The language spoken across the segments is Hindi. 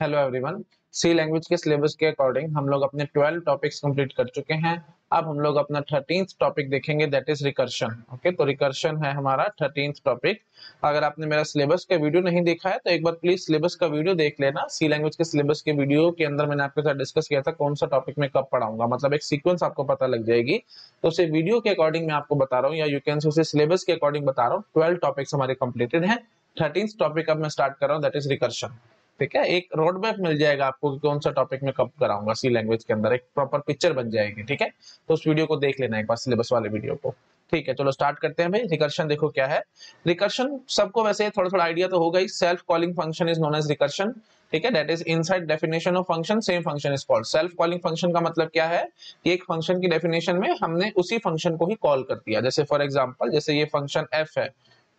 हेलो एवरीवन सी लैंग्वेज के सिलेबस के अकॉर्डिंग हम लोग अपने 12 टॉपिक्स कंप्लीट कर चुके हैं। अब हम लोग अपना थर्टींथ टॉपिक देखेंगे दैट इज़ रिकर्शन ओके तो रिकर्शन है हमारा थर्टींथ टॉपिक अगर आपने मेरा सिलेबस का वीडियो नहीं देखा है तो एक बार प्लीज़ सिलेबस का वीडियो देख लेना। सी लैंग्वेज के सिलेबस के वीडियो के अंदर मैंने आपके साथ डिस्कस किया था कौन सा टॉपिक में कब पढ़ाऊँगा। मतलब एक सीक्वेंस आपको पता लग जाएगी। तो उसे वीडियो के अकॉर्डिंग मैं आपको बता रहा हूँ, या यू कैन उसे सिलेबस के अकॉर्डिंग बता रहा हूँ। ट्वेल्व टॉपिक्स हमारे कंप्लीटेड है। थर्टीन टॉपिक अब मैं स्टार्ट कर रहा हूँ दैट इज़ रिकर्शन ठीक है, एक रोड मैप मिल जाएगा आपको कि कौन सा टॉपिक में कब कराऊँगा सी लैंग्वेज के अंदर एक प्रॉपर पिक्चर बन जाएगी, ठीक है? तो उस वीडियो को देख लेना एक बार सिलेबस वाले वीडियो को, ठीक है? चलो स्टार्ट करते हैं भाई। रिकर्शन देखो क्या है। रिकर्शन सबको वैसे थोड़ा थोड़ा आइडिया तो होगा ही self calling function is known as recursion ठीक है? That is inside definition of function same function is called self calling function का मतलब क्या है? कि एक फ़ंक्शन की डेफिनेशन में हमने उसी फ़ंक्शन को ही कॉल कर दिया। जैसे फॉर एग्ज़ाम्पल जैसे ये फ़ंक्शन एफ़ है,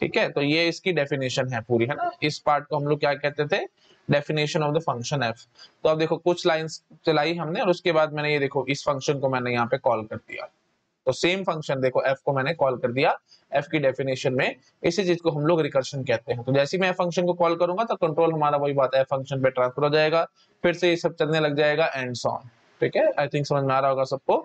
ठीक है? तो ये इसकी डेफिनेशन है पूरी, है ना? इस पार्ट को हम लोग क्या कहते थे? Definition of the function F तो अब देखो, कुछ लाइंस चलाई हमने और उसके बाद मैंने ये देखो, इस फ़ंक्शन को मैंने यहाँ पे कॉल कर दिया। तो सेम फ़ंक्शन देखो एफ़ को मैंने कॉल कर दिया एफ़ की डेफिनेशन में। इसी चीज़ को हम लोग रिकर्शन कहते हैं। तो जैसे मैं फ़ंक्शन को कॉल करूँगा तो कंट्रोल हमारा वही बात है फ़ंक्शन पे ट्रांसफ़र हो जाएगा, फिर से ये सब चलने लग जाएगा एंड सॉन ठीक है? आई थिंक समझ में आ रहा होगा सबको?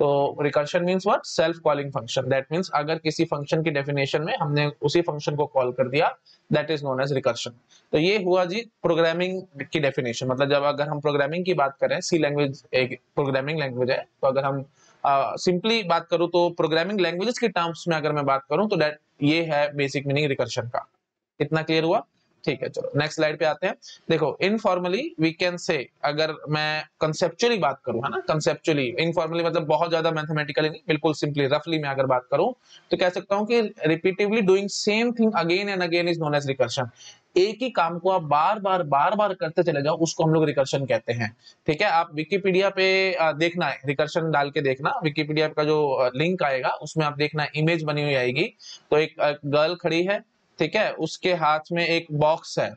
तो recursion means what self calling function that means अगर किसी फ़ंक्शन की डेफिनेशन में हमने उसी फ़ंक्शन को कॉल कर दिया that is known as recursion तो ये हुआ जी प्रोग्रामिंग की डेफिनेशन मतलब जब अगर हम प्रोग्रामिंग की बात करें सी लैंग्वेज एक प्रोग्रामिंग लैंग्वेज है तो अगर हम सिंपली uh, बात करूँ तो प्रोग्रामिंग लैंग्वेजेस के टर्म्स में अगर मैं बात करूँ तो दैट ये है बेसिक मीनिंग रिकर्शन का. कितना क्लियर हुआ? ठीक है, चलो नेक्स्ट स्लाइड पे आते हैं। देखो इनफॉर्मली वी कैन से अगर मैं कंसेप्चुअली बात करूँ, है ना कंसेप्चुअली इनफॉर्मली मतलब बहुत ज़्यादा मैथमेटिकली नहीं, बिल्कुल सिंपली रफली मैं अगर बात करूँ तो कह सकता हूँ कि repetitively doing same thing again and again is known as recursion एक ही काम को आप बार बार बार बार करते चले जाओ, उसको हम लोग रिकर्शन कहते हैं। ठीक है, आप विकीपीडिया पे देखना है रिकर्शन डाल के देखना विकीपीडिया का जो लिंक आएगा, उसमें आप देखना इमेज बनी हुई आएगी। तो एक गर्ल खड़ी है ठीक है? उसके हाथ में एक बॉक्स है,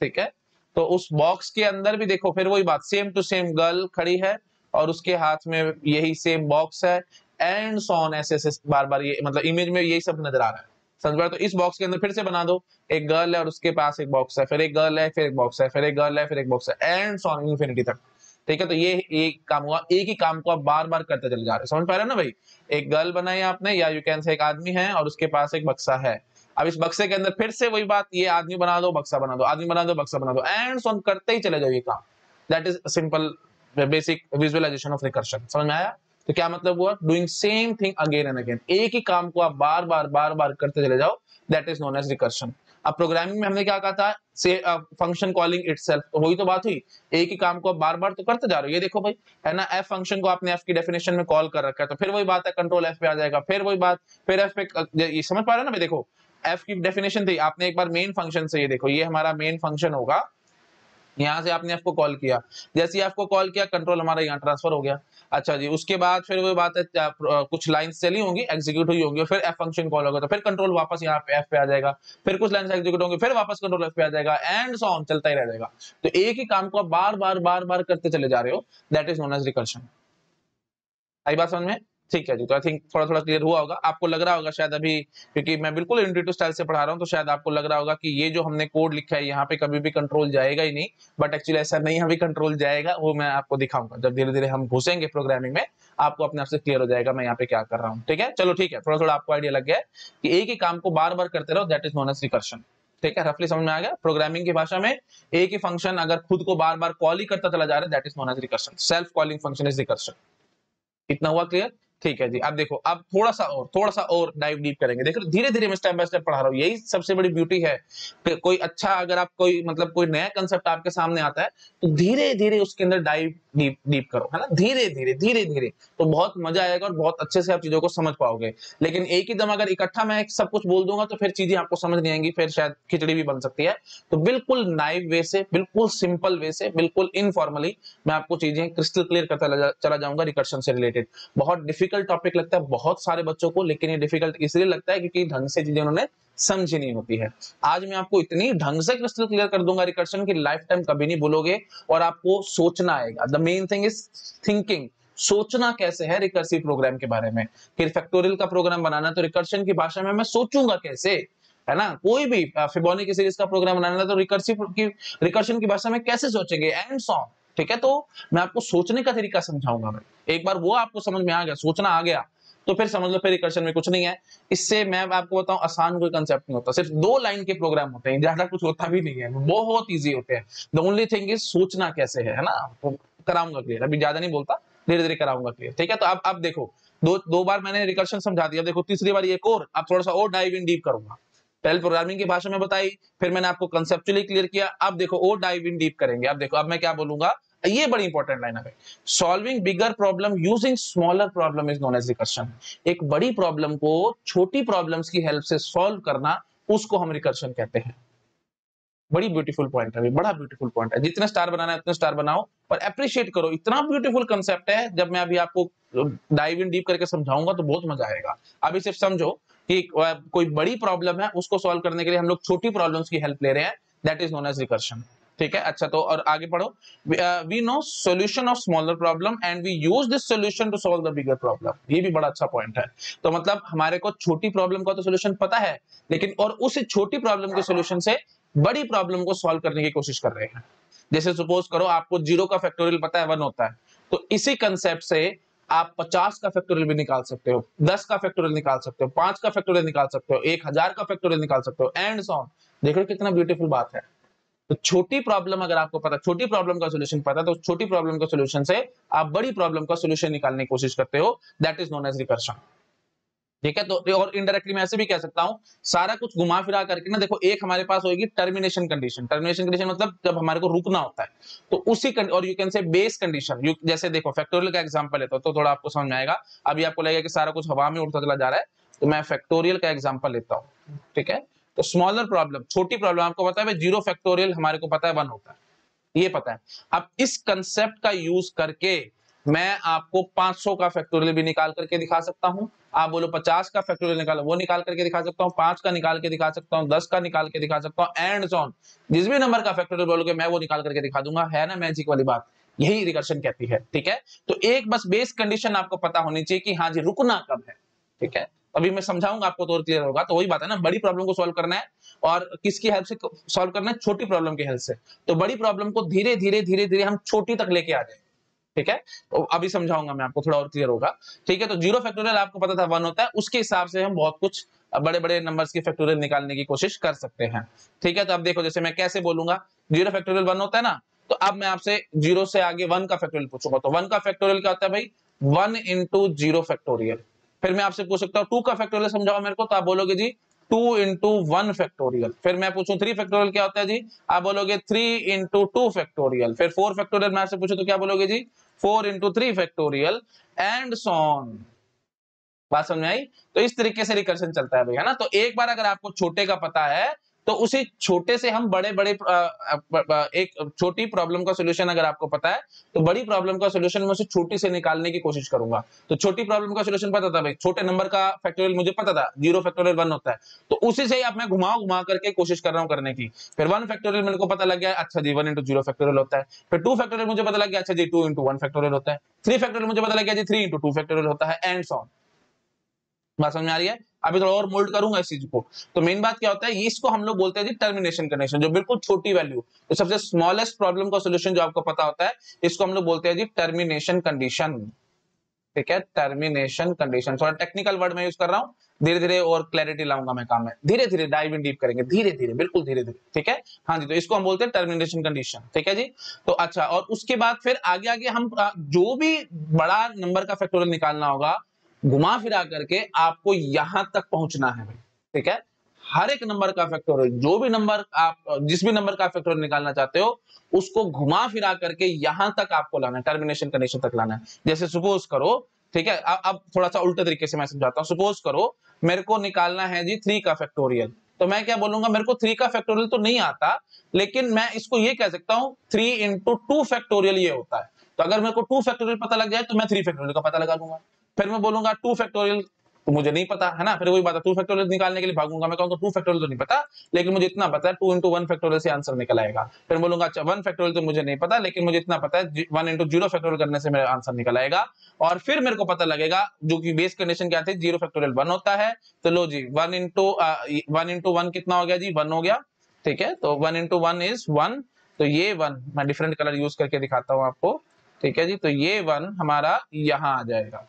ठीक है? तो उस बॉक्स के अंदर भी देखो, फिर वही बात सेम टू सेम गर्ल खड़ी है और उसके हाथ में यही सेम बॉक्स है एंड सॉन ऐसे ऐसे बार बार ये मतलब इमेज में यही सब नज़र आ रहा है। समझ तो इस बॉक्स के अंदर फिर से बना दो। एक गर्ल है और उसके पास एक बॉक्स है, फिर एक गर्ल है, फिर एक बॉक्स है, फिर एक गर्ल है, फिर एक बॉक्स है एंड सॉन इन्फिनिटी तक। ठीक है? तो ये एक काम हुआ, एक ही काम को आप बार बार करते चले जा रहे समझ पा रहे हो ना भाई? एक गर्ल बनाई आपने, या यू कैन से एक आदमी है और उसके पास एक बक्सा है। अब इस बक्से के अंदर फिर से वही बात, ये आदमी बना दो, बक्सा बना दो, आदमी बना दो, बक्सा बना दो। एंड सॉन करते ही चले जाओ ये काम। That is simple basic visualization of recursion समझ में आया? तो क्या मतलब हुआ? Doing same thing again and again एक ही काम को आप बार बार बार बार करते चले जाओ। That is known as recursion अब प्रोग्रामिंग में हमने क्या कहा था? से फ़ंक्शन कॉलिंग इटसेल्फ तो वही तो बात हुई। एक ही काम को आप बार बार तो करते जा रहे हो। ये देखो भाई, है ना? एफ़ फ़ंक्शन को आपने एफ़ की डेफिनेशन में कॉल कर रखा है। तो फिर वही बात है कंट्रोल एफ़ पे आ जाएगा, फिर वही बात, फिर एफ़ पे, ये समझ पा रहे हो ना भाई? देखो एफ़ की डेफिनेशन थी। आपने एक बार मेन फ़ंक्शन से ये देखो, ये हमारा मेन फ़ंक्शन होगा। यहाँ से आपने एफ़ को कॉल किया। जैसे एफ़ को कॉल किया कंट्रोल हमारा यहाँ ट्रांसफ़र हो गया। अच्छा जी, उसके बाद फिर वो बात है कुछ लाइंस चली होंगी एग्जीक्यूट हुई होंगी, फिर एफ़ फ़ंक्शन कॉल होगा तो फिर कंट्रोल वापस यहाँ पे एफ़ पे आ जाएगा। फिर कुछ लाइन्स एग्जीक्यूट होंगी, फिर वापस कंट्रोल एफ़ पे आ जाएगा एंड सो ऑन चलता ही रह जाएगा। तो एक ही काम को आप बार बार बार बार करते चले जा रहे हो that is known as recursion आई बात समझ में? ठीक है जी तो आई थिंक थोड़ा थोड़ा क्लियर हुआ होगा। आपको लग रहा होगा शायद अभी, क्योंकि मैं बिल्कुल इंट्यूटिव स्टाइल से पढ़ा रहा हूँ तो शायद आपको लग रहा होगा कि ये जो हमने कोड लिखा है, यहाँ पे कभी भी कंट्रोल जाएगा ही नहीं बट एक्चुअली ऐसा नहीं अभी कंट्रोल जाएगा, वो मैं आपको दिखाऊँगा। जब धीरे धीरे हम घुसेंगे प्रोग्रामिंग में, आपको अपने आप से क्लियर हो जाएगा मैं यहाँ पे क्या कर रहा हूँ, ठीक है? चलो ठीक है थोड़ा थोड़ा आपको आइडिया लग गया कि एक ही काम को बार बार करते रहो that is known as recursion ठीक है? रफली समझ में आ गया? प्रोग्रामिंग की भाषा में एक ही फ़ंक्शन अगर खुद को बार बार कॉल ही करता चला जा रहा है that is known as recursion self calling function is recursion इतना हुआ क्लियर ठीक है जी, अब देखो, अब थोड़ा सा और थोड़ा सा और डाइव डीप करेंगे। देखो धीरे धीरे मैं स्टेप बाय स्टेप पढ़ा रहा हूँ। यही सबसे बड़ी ब्यूटी है कि कोई अच्छा अगर आप कोई मतलब कोई नया कंसेप्ट आपके सामने आता है तो धीरे धीरे उसके अंदर डाइव डीप डीप करो, है ना? धीरे धीरे धीरे धीरे तो बहुत मज़ा आएगा और बहुत अच्छे से आप चीज़ों को समझ पाओगे। लेकिन एक ही दम अगर इकट्ठा मैं सब कुछ बोल दूँगा तो फिर चीज़ें आपको समझ नहीं आएँगी, फिर शायद खिचड़ी भी बन सकती है। तो बिल्कुल नाइव वे से, बिल्कुल सिंपल वे से, बिल्कुल इनफॉर्मली मैं आपको चीज़ें क्रिस्टल क्लियर करता चला जाऊँगा रिकर्शन से रिलेटेड बहुत डिफ़िकल्ट टॉपिक लगता है बहुत सारे बच्चों को, लेकिन ये डिफ़िकल्ट इसलिए लगता है क्योंकि ढंग से चीज़ें उन्होंने समझी नहीं होती है। आज मैं आपको इतनी ढंग से क्रिस्टल क्लियर कर दूँगा रिकर्शन की लाइफ टाइम कभी नहीं भूलोगे और आपको सोचना आएगा। The main thing is thinking सोचना कैसे है रिकर्सिव प्रोग्राम के बारे में? फिर फैक्टोरियल का प्रोग्राम बनाना तो रिकर्शन की भाषा में मैं सोचूँगा कैसे? है ना? कोई भी फिबोनी सीरीज़ का प्रोग्राम बनाना तो रिकर्सिव की रिकर्शन की भाषा में कैसे सोचेंगे? एंड सॉन्ग ठीक है? तो मैं आपको सोचने का तरीका समझाऊँगा भाई एक बार वो आपको समझ में आ गया, सोचना आ गया तो फिर समझ लो, फिर रिकर्शन में कुछ नहीं है। इससे मैं आपको बताऊँ, आसान कोई कंसेप्ट नहीं होता। सिर्फ़ दो लाइन के प्रोग्राम होते हैं, ज़्यादा कुछ होता भी नहीं है। बहुत ईजी होते हैं। द ओनली थिंग इज़ सोचना कैसे है ना? तो कराऊँगा क्लियर अभी ज़्यादा नहीं बोलता, धीरे धीरे कराऊँगा क्लियर ठीक है? तो अब अब देखो, दो दो बार मैंने रिकर्शन समझा दिया। देखो, तीसरी बार एक और अब थोड़ा सा और डाइव इन डीप करूँगा। पहले प्रोग्रामिंग की भाषा में बताई, फिर मैंने आपको कंसेप्चुअली क्लियर किया। अब देखो, और डाइव इन डीप करेंगे। अब देखो, अब मैं क्या बोलूँगा? ये बड़ी इंपॉर्टेंट लाइन है solving bigger problem using smaller problem is known as recursion एक बड़ी प्रॉब्लम को छोटी प्रॉब्लम्स की हेल्प से सॉल्व करना, उसको हम रिकर्शन कहते हैं। बड़ी ब्यूटीफुल पॉइंट है बड़ा ब्यूटीफुल पॉइंट है। जितने स्टार बनाना है, उतने स्टार बनाओ, पर अप्रिशिएट करो। इतना ब्यूटीफुल कंसेप्ट है, जब मैं अभी आपको डाइव इन डीप करके समझाऊँगा तो बहुत मज़ा आएगा। अभी सिर्फ़ समझो कि कोई बड़ी प्रॉब्लम है, उसको सॉल्व करने के लिए हम लोग छोटी प्रॉब्लम्स की हेल्प ले रहे हैं that is known as recursion ठीक है? अच्छा तो और आगे पढ़ो। We know solution of smaller problem and we use this solution to solve the bigger problem ये भी बड़ा अच्छा पॉइंट है। तो मतलब हमारे को छोटी प्रॉब्लम का तो सोल्यूशन पता है, लेकिन और उस छोटी प्रॉब्लम के सॉल्यूशन से बड़ी प्रॉब्लम को सॉल्व करने की कोशिश कर रहे हैं। जैसे सपोज़ करो, आपको ज़ीरो का फैक्टोरियल पता है वन होता है। तो इसी कंसेप्ट से आप पचास का फैक्टोरियल भी निकाल सकते हो, दस का फैक्टोरियल निकाल सकते हो, पाँच का फैक्टोरियल निकाल सकते हो, एक हज़ार का फैक्टोरियल निकाल सकते हो एंड सॉन देखो कितना ब्यूटीफुल बात है। तो छोटी प्रॉब्लम अगर आपको पता, छोटी प्रॉब्लम का सोल्यूशन पता तो छोटी प्रॉब्लम का सोल्यूशन से आप बड़ी प्रॉब्लम का सोल्यूशन निकालने की कोशिश करते हो that is known as recursion ठीक है? तो और इनडायरेक्टली मैं ऐसे भी कह सकता हूँ, सारा कुछ घुमा फिरा करके ना, देखो, एक हमारे पास होगी टर्मिनेशन कंडीशन टर्मिनेशन कंडीशन मतलब जब हमारे को रुकना होता है। तो उसी और यू कैन से बेस कंडीशन जैसे देखो फैक्टोरियल का एग्जांपल लेता तो थोड़ा आपको समझ आएगा। अभी आपको लगेगा कि सारा कुछ हवा में उड़ता चला जा रहा है तो मैं फैक्टोरियल का एग्ज़ाम्पल लेता हूँ। ठीक है? तो स्मॉलर प्रॉब्लम छोटी प्रॉब्लम आपको पता है ज़ीरो फैक्टोरियल हमारे को पता है वन होता है। ये पता है। अब इस कंसेप्ट का यूज़ करके मैं आपको 500 का फैक्टोरियल भी निकाल करके दिखा सकता हूँ। आप बोलो 50 का फैक्टोरियल निकालो, वो निकाल करके दिखा सकता हूँ। पाँच का निकाल के दिखा सकता हूँ। दस का निकाल के दिखा सकता हूँ। एंड सॉन जिस भी नंबर का फैक्टोरियल बोलोगे, मैं वो निकाल करके दिखा दूँगा। है ना मैजिक वाली बात? यही रिकर्शन कहती है, ठीक है? तो एक बस बेस कंडीशन आपको पता होनी चाहिए कि हाँ जी, रुकना कब है, ठीक है? अभी मैं समझाऊँगा, आपको तो क्लियर होगा। तो वही बात है ना, बड़ी प्रॉब्लम को सॉल्व करना है और किसकी हेल्प से सॉल्व करना है? छोटी प्रॉब्लम की हेल्प से। तो बड़ी प्रॉब्लम को धीरे धीरे धीरे धीरे हम छोटी तक लेके आ जाए ठीक है? अभी समझाऊँगा मैं आपको, थोड़ा और क्लियर होगा। ठीक है तो ज़ीरो फैक्टोरियल आपको पता था वन होता है। उसके हिसाब से हम बहुत कुछ बड़े बड़े नंबर्स की फैक्टोरियल निकालने की कोशिश कर सकते हैं। ठीक है तो अब देखो, जैसे मैं कैसे बोलूँगा ज़ीरो फैक्टोरियल वन होता है ना तो अब मैं आपसे ज़ीरो से आगे वन का फैक्टोरियल पूछूँगा। तो वन का फैक्टोरियल क्या होता है भाई? वन इंटू ज़ीरो फैक्टोरियल फिर मैं आपसे पूछ सकता हूँ टू का फैक्टोरियल समझाओ मेरे को तो आप बोलोगे जी टू इंटू वन फैक्टोरियल फिर मैं पूछूँ थ्री फैक्टोरियल क्या होता है जी? आप बोलोगे थ्री इंटू टू फैक्टोरियल फिर फोर फैक्टोरियल मैं आपसे पूछू तो क्या बोलोगे जी? Four into three factorial and so on बात समझ आई? तो इस तरीके से रिकर्शन चलता है भाई है ना? तो एक बार अगर आपको छोटे का पता है तो उसी छोटे से हम बड़े बड़े एक छोटी प्रॉब्लम का सोल्यूशन अगर आपको पता है तो बड़ी प्रॉब्लम का सोल्यूशन मैं उसे छोटी से निकालने की कोशिश करूँगा। तो छोटी प्रॉब्लम का सोल्यूशन पता था भाई, छोटे नंबर का फैक्टोरियल मुझे पता था ज़ीरो फैक्टोरियल वन होता है। तो उसी से ही आप मैं घुमा घुमा करके कोशिश कर रहा हूँ करने की। फिर वन फैक्टोरियल मेरे को पता लग गया अच्छा जी वन इंटू ज़ीरो फैक्टोरियल होता है। फिर टू फैक्टोरियल मुझे पता लग गया अच्छा जी टू इंटू वन फैक्टोरियल होता है। थ्री फैक्टोरियल मुझे पता लग गया जी थ्री इंटू टू फैक्टोरियल होता है एंड सॉन बात समझ में आ रही है? अभी थोड़ा और मोल्ड करूँगा इस चीज़ को। तो मेन बात क्या होता है? इसको हम लोग बोलते हैं जी टर्मिनेशन कंडीशन जो बिल्कुल छोटी वैल्यू तो सबसे स्मॉलेस्ट प्रॉब्लम का सोल्यूशन जो आपको पता होता है, इसको हम लोग बोलते हैं जी टर्मिनेशन कंडीशन ठीक है? टर्मिनेशन कंडीशन थोड़ा टेक्निकल वर्ड में यूज़ कर रहा हूँ। धीरे धीरे और क्लैरिटी लाऊँगा मैं काम में। धीरे धीरे डाइव इन डीप करेंगे। धीरे धीरे बिल्कुल धीरे धीरे ठीक है? हाँ जी तो इसको हम बोलते हैं टर्मिनेशन कंडीशन ठीक है जी? तो अच्छा और उसके बाद फिर आगे आगे हम जो भी बड़ा नंबर का फैक्टोरियल निकालना होगा घुमा फिरा करके आपको यहाँ तक पहुँचना है ठीक है? हर एक नंबर का फैक्टोरियल जो भी नंबर आप, जिस भी नंबर का फैक्टोरियल निकालना चाहते हो, उसको घुमा फिरा करके यहाँ तक आपको लाना है। टर्मिनेशन कंडीशन तक लाना है। जैसे सपोज़ करो, ठीक है? अब थोड़ा सा उल्टे तरीके से मैं समझाता हूँ। सपोज़ करो, मेरे को निकालना है जी थ्री का फैक्टोरियल तो मैं क्या बोलूँगा, मेरे को थ्री का फैक्टोरियल तो नहीं आता, लेकिन मैं इसको ये कह सकता हूँ थ्री इंटू टू फैक्टोरियल ये होता है। तो अगर मेरे को टू फैक्टोरियल पता लग जाए तो मैं थ्री फैक्टोरियल का पता लगा लूँगा फिर मैं बोलूँगा टू फैक्टोरियल तो मुझे नहीं पता, है ना? फिर वही बात है टू फैक्टोरियल निकालने के लिए भागूँगा मैं, कहूँगा टू फैक्टोरियल तो नहीं पता, लेकिन मुझे इतना पता है टू इंटू वन फैक्टोरियल से आंसर निकल आएगा. फिर बोलूँगा अच्छा वन फैक्टोरियल तो मुझे नहीं पता, लेकिन मुझे इतना पता है वन इंटू ज़ीरो फैक्टोरियल करने से मेरा आंसर निकल आएगा, और फिर मेरे को पता लगेगा, जो कि बेस कंडीशन क्या थी ज़ीरो फैक्टोरियल वन होता है तो लो जी one into one into one कितना हो गया जी? वन हो गया, ठीक है? तो one into one is one तो ये वन मैं डिफरेंट कलर यूज़ करके दिखाता हूँ आपको, ठीक है जी? तो ये वन हमारा यहाँ आ जाएगा।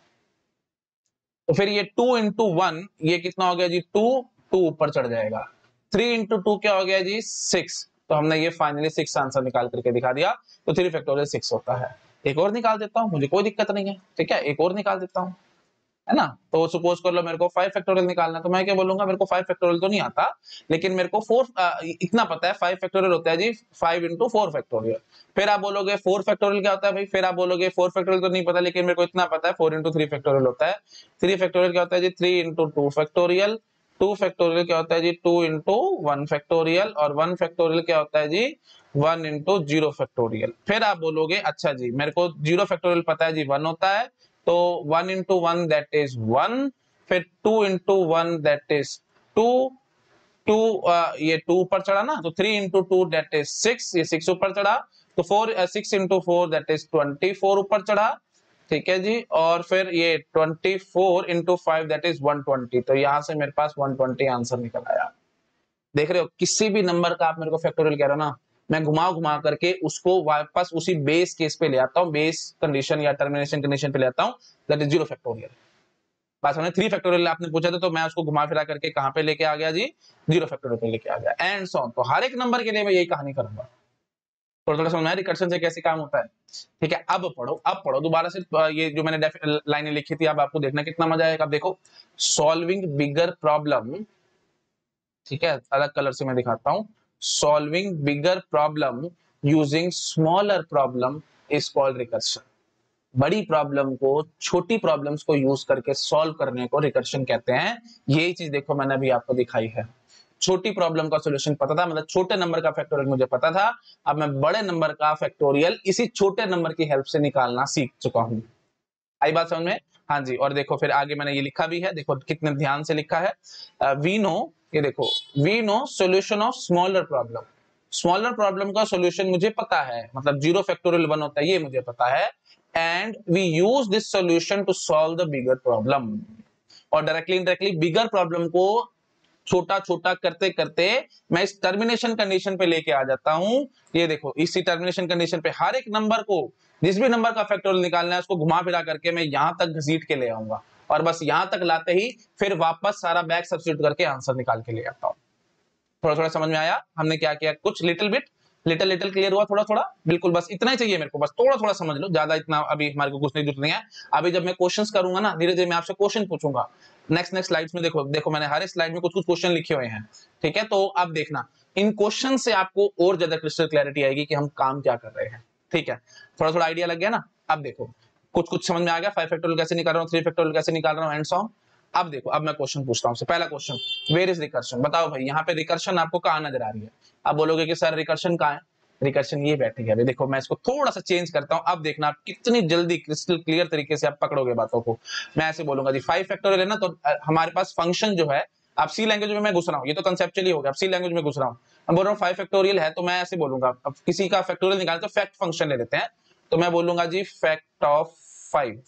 तो फिर ये टू इंटू वन ये कितना हो गया जी? टू टू ऊपर चढ़ जाएगा। थ्री इंटू टू क्या हो गया जी? सिक्स। तो हमने ये फाइनली सिक्स आंसर निकाल करके दिखा दिया। तो थ्री फैक्टोरियल सिक्स होता है। एक और निकाल देता हूँ, मुझे कोई दिक्कत नहीं है। ठीक है? एक और निकाल देता हूँ। है ना? तो सपोज़ कर लो मेरे को फाइव फैक्टोरियल निकालना तो मैं क्या बोलूँगा, मेरे को फाइव फैक्टोरियल तो नहीं आता, लेकिन मेरे को फोर इतना पता है फाइव फैक्टोरियल होता है जी फाइव इंटू फोर फैक्टोरियल फिर आप बोलोगे फोर फैक्टोरियल क्या होता है भाई? फिर आप बोलोगे फोर फैक्टोरियल तो नहीं पता, लेकिन मेरे को इतना पता है फोर इंटू थ्री फैक्टोरियल होता है. थ्री फैक्टोरियल क्या होता है जी? Three into two factorial two factorial क्या होता है जी? टू इंटू वन फैक्टोरियल और वन फैक्टोरियल क्या होता है जी? वन इंटू ज़ीरो फैक्टोरियल फिर आप बोलोगे अच्छा जी, मेरे को ज़ीरो फैक्टोरियल पता है जी वन होता है. तो one into one that is one फिर two into one that is two two ये टू ऊपर चढ़ा ना तो three into two that is six ये सिक्स ऊपर चढ़ा तो four six into four that is twenty four ऊपर चढ़ा, ठीक है जी? और फिर ये twenty four into five that is one twenty तो यहाँ से मेरे पास वन ट्वेंटी आंसर निकल आया। देख रहे हो, किसी भी नंबर का आप मेरे को फैक्टोरियल कह रहे हो ना मैं घुमा घुमा करके उसको वापस उसी बेस केस पे ले आता हूँ। बेस कंडीशन या टर्मिनेशन कंडीशन पे ले आता हूँ। दैट इज़ ज़ीरो फैक्टोरियल बस हमने थ्री फैक्टोरियल आपने पूछा था तो मैं उसको घुमा फिरा करके कहाँ पे लेके आ गया जी? ज़ीरो फैक्टोरियल पे लेके आ गया। एंड सो तो हर एक नंबर के लिए मैं यही कहानी करूँगा। थोड़ा थोड़ा रिकर्शन से कैसे काम होता है? ठीक है, अब पढ़ो। अब पढ़ो दोबारा से ये जो मैंने लाइनें लिखी थी, अब आपको देखना कितना मज़ा आएगा। देखो सॉल्विंग बिगर प्रॉब्लम ठीक है, अलग कलर से मैं दिखाता हूँ। Solving bigger problem using smaller problem is called recursion. बड़ी प्रॉब्लम को, छोटी प्रॉब्लम्स को यूज़ करके सॉल्व करने को रिकर्शन कहते हैं। यही चीज़ देखो मैंने अभी आपको दिखाई है। छोटी प्रॉब्लम का सॉल्यूशन पता था? मतलब छोटे नंबर का फैक्टोरियल मुझे पता था। अब मैं बड़े नंबर का फैक्टोरियल इसी छोटे नंबर की हेल्प से निकालना सीख चुका हूँ। आई बात समझ में? हाँ जी, और देखो फिर आगे मैंने ये लिखा भी है। देखो कितने ध्यान से लिखा है। वी नो ये देखो we know solution of smaller problem smaller problem का सोल्यूशन मुझे पता है मतलब ज़ीरो फैक्टोरियल वन होता है, ये मुझे पता है and we use this solution to solve the bigger problem और डायरेक्टली इनडायरेक्टली बिगर प्रॉब्लम को छोटा छोटा करते करते मैं इस टर्मिनेशन कंडीशन पे लेके आ जाता हूँ। ये देखो, इसी टर्मिनेशन कंडीशन पे हर एक नंबर को, जिस भी नंबर का फैक्टोरियल निकालना है, उसको घुमा फिरा करके मैं यहाँ तक घसीट के ले आऊँगा। और बस यहाँ तक लाते ही फिर वापस सारा बैग सब्सिट्यूट करके आंसर निकाल के ले आता हूँ। थोड़ा थोड़ा समझ में आया? हमने क्या किया? कुछ little bit little little clear हुआ थोड़ा थोड़ा बिल्कुल बस इतना ही चाहिए मेरे को, बस थोड़ा थोड़ा समझ लो। ज़्यादा इतना अभी हमारे को कुछ नहीं ज़रूरत नहीं है। अभी जब मैं क्वेश्चंस करूँगा ना, धीरे धीरे मैं आपसे क्वेश्चन पूछूँगा। नेक्स्ट नेक्स्ट स्लाइड्स में देखो देखो मैंने हर स्लाइड में कुछ कुछ क्वेश्चन लिखे हुए हैं, ठीक है? तो आप देखना, इन क्वेश्चन से आपको और ज़्यादा क्रिस्टल क्लैरिटी आएगी कि हम काम क्या कर रहे हैं, ठीक है? थोड़ा थोड़ा आइडिया लग गया ना? अब देखो। कुछ कुछ समझ में आ गया? फाइव फैक्टोरियल कैसे निकाल रहा हूँ? थ्री फैक्टोरियल कैसे निकाल रहा हूँ? एंड सॉन्ग अब देखो, अब मैं क्वेश्चन पूछता हूँ पहला क्वेश्चन वेर इज़ रिकर्शन बताओ भाई, यहाँ पे रिकर्शन आपको कहाँ नज़र आ रही है? अब बोलोगे कि, सर रिकर्शन कहाँ है? रिकर्शन ये बैठी है देखो, मैं इसको थोड़ा सा चेंज करता हूँ। अब देखना आप कितनी जल्दी क्रिस्टल क्लियर तरीके से आप पकड़ोगे बातों को। मैं ऐसे बोलूँगा, जी फाइव फैक्टोरियल है ना तो हमारे पास फ़ंक्शन जो है, आप सी लैंग्वेज में मैं घुस रहा हूँ। ये तो कंसेप्चुअली हो गया सी लैंग्वेज में घुस रहा हूँ। अब बोल रहा हूँ फाइव फैक्टोरियल है तो मैं ऐसे बोलूँगा, अब किसी का फैक्टोरियल निकाले तो फैक्ट फ़ंक्शन ले लेते हैं। तो मैं बोलूँगा जी फैक्ट ऑफ़ फाइव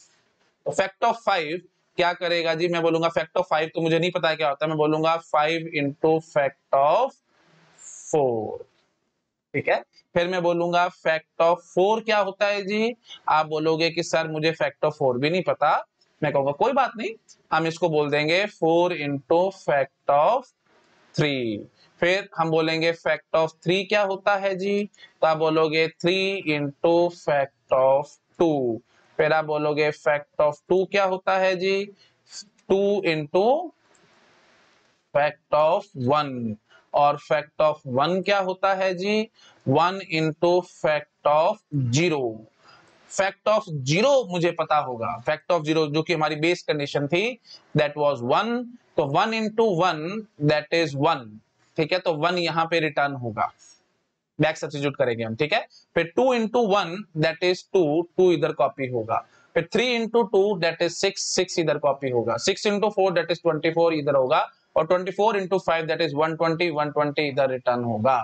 तो फैक्ट ऑफ़ फाइव क्या करेगा जी? मैं बोलूँगा फैक्ट ऑफ़ फाइव तो मुझे नहीं पता क्या होता है। मैं बोलूँगा five into fact of four ठीक है? फिर मैं बोलूँगा फैक्ट ऑफ़ फोर क्या होता है जी? आप बोलोगे कि सर मुझे फैक्ट ऑफ़ फोर भी नहीं पता। मैं कहूँगा, कोई बात नहीं। हम इसको बोल देंगे four into fact of three फिर हम बोलेंगे फैक्ट ऑफ़ थ्री क्या होता है जी? तो आप बोलोगे three into fact of two फिर आप बोलोगे फैक्ट ऑफ़ टू क्या होता है जी? Two into fact of one और फैक्ट ऑफ़ वन क्या होता है जी? One into fact of zero fact of zero मुझे पता होगा। फैक्ट ऑफ़ ज़ीरो जो कि हमारी बेस कंडीशन थी दैट वाज वन तो one into one that is one ठीक है? तो वन यहाँ पे रिटर्न होगा। बैक सब्सिट्यूट करेंगे हम, ठीक है? फिर two into one that is two two इधर कॉपी होगा। फिर three into two that is six six इधर कॉपी होगा। Six into four that is twenty four इधर होगा। और twenty four into five that is one twenty one twenty इधर रिटर्न होगा।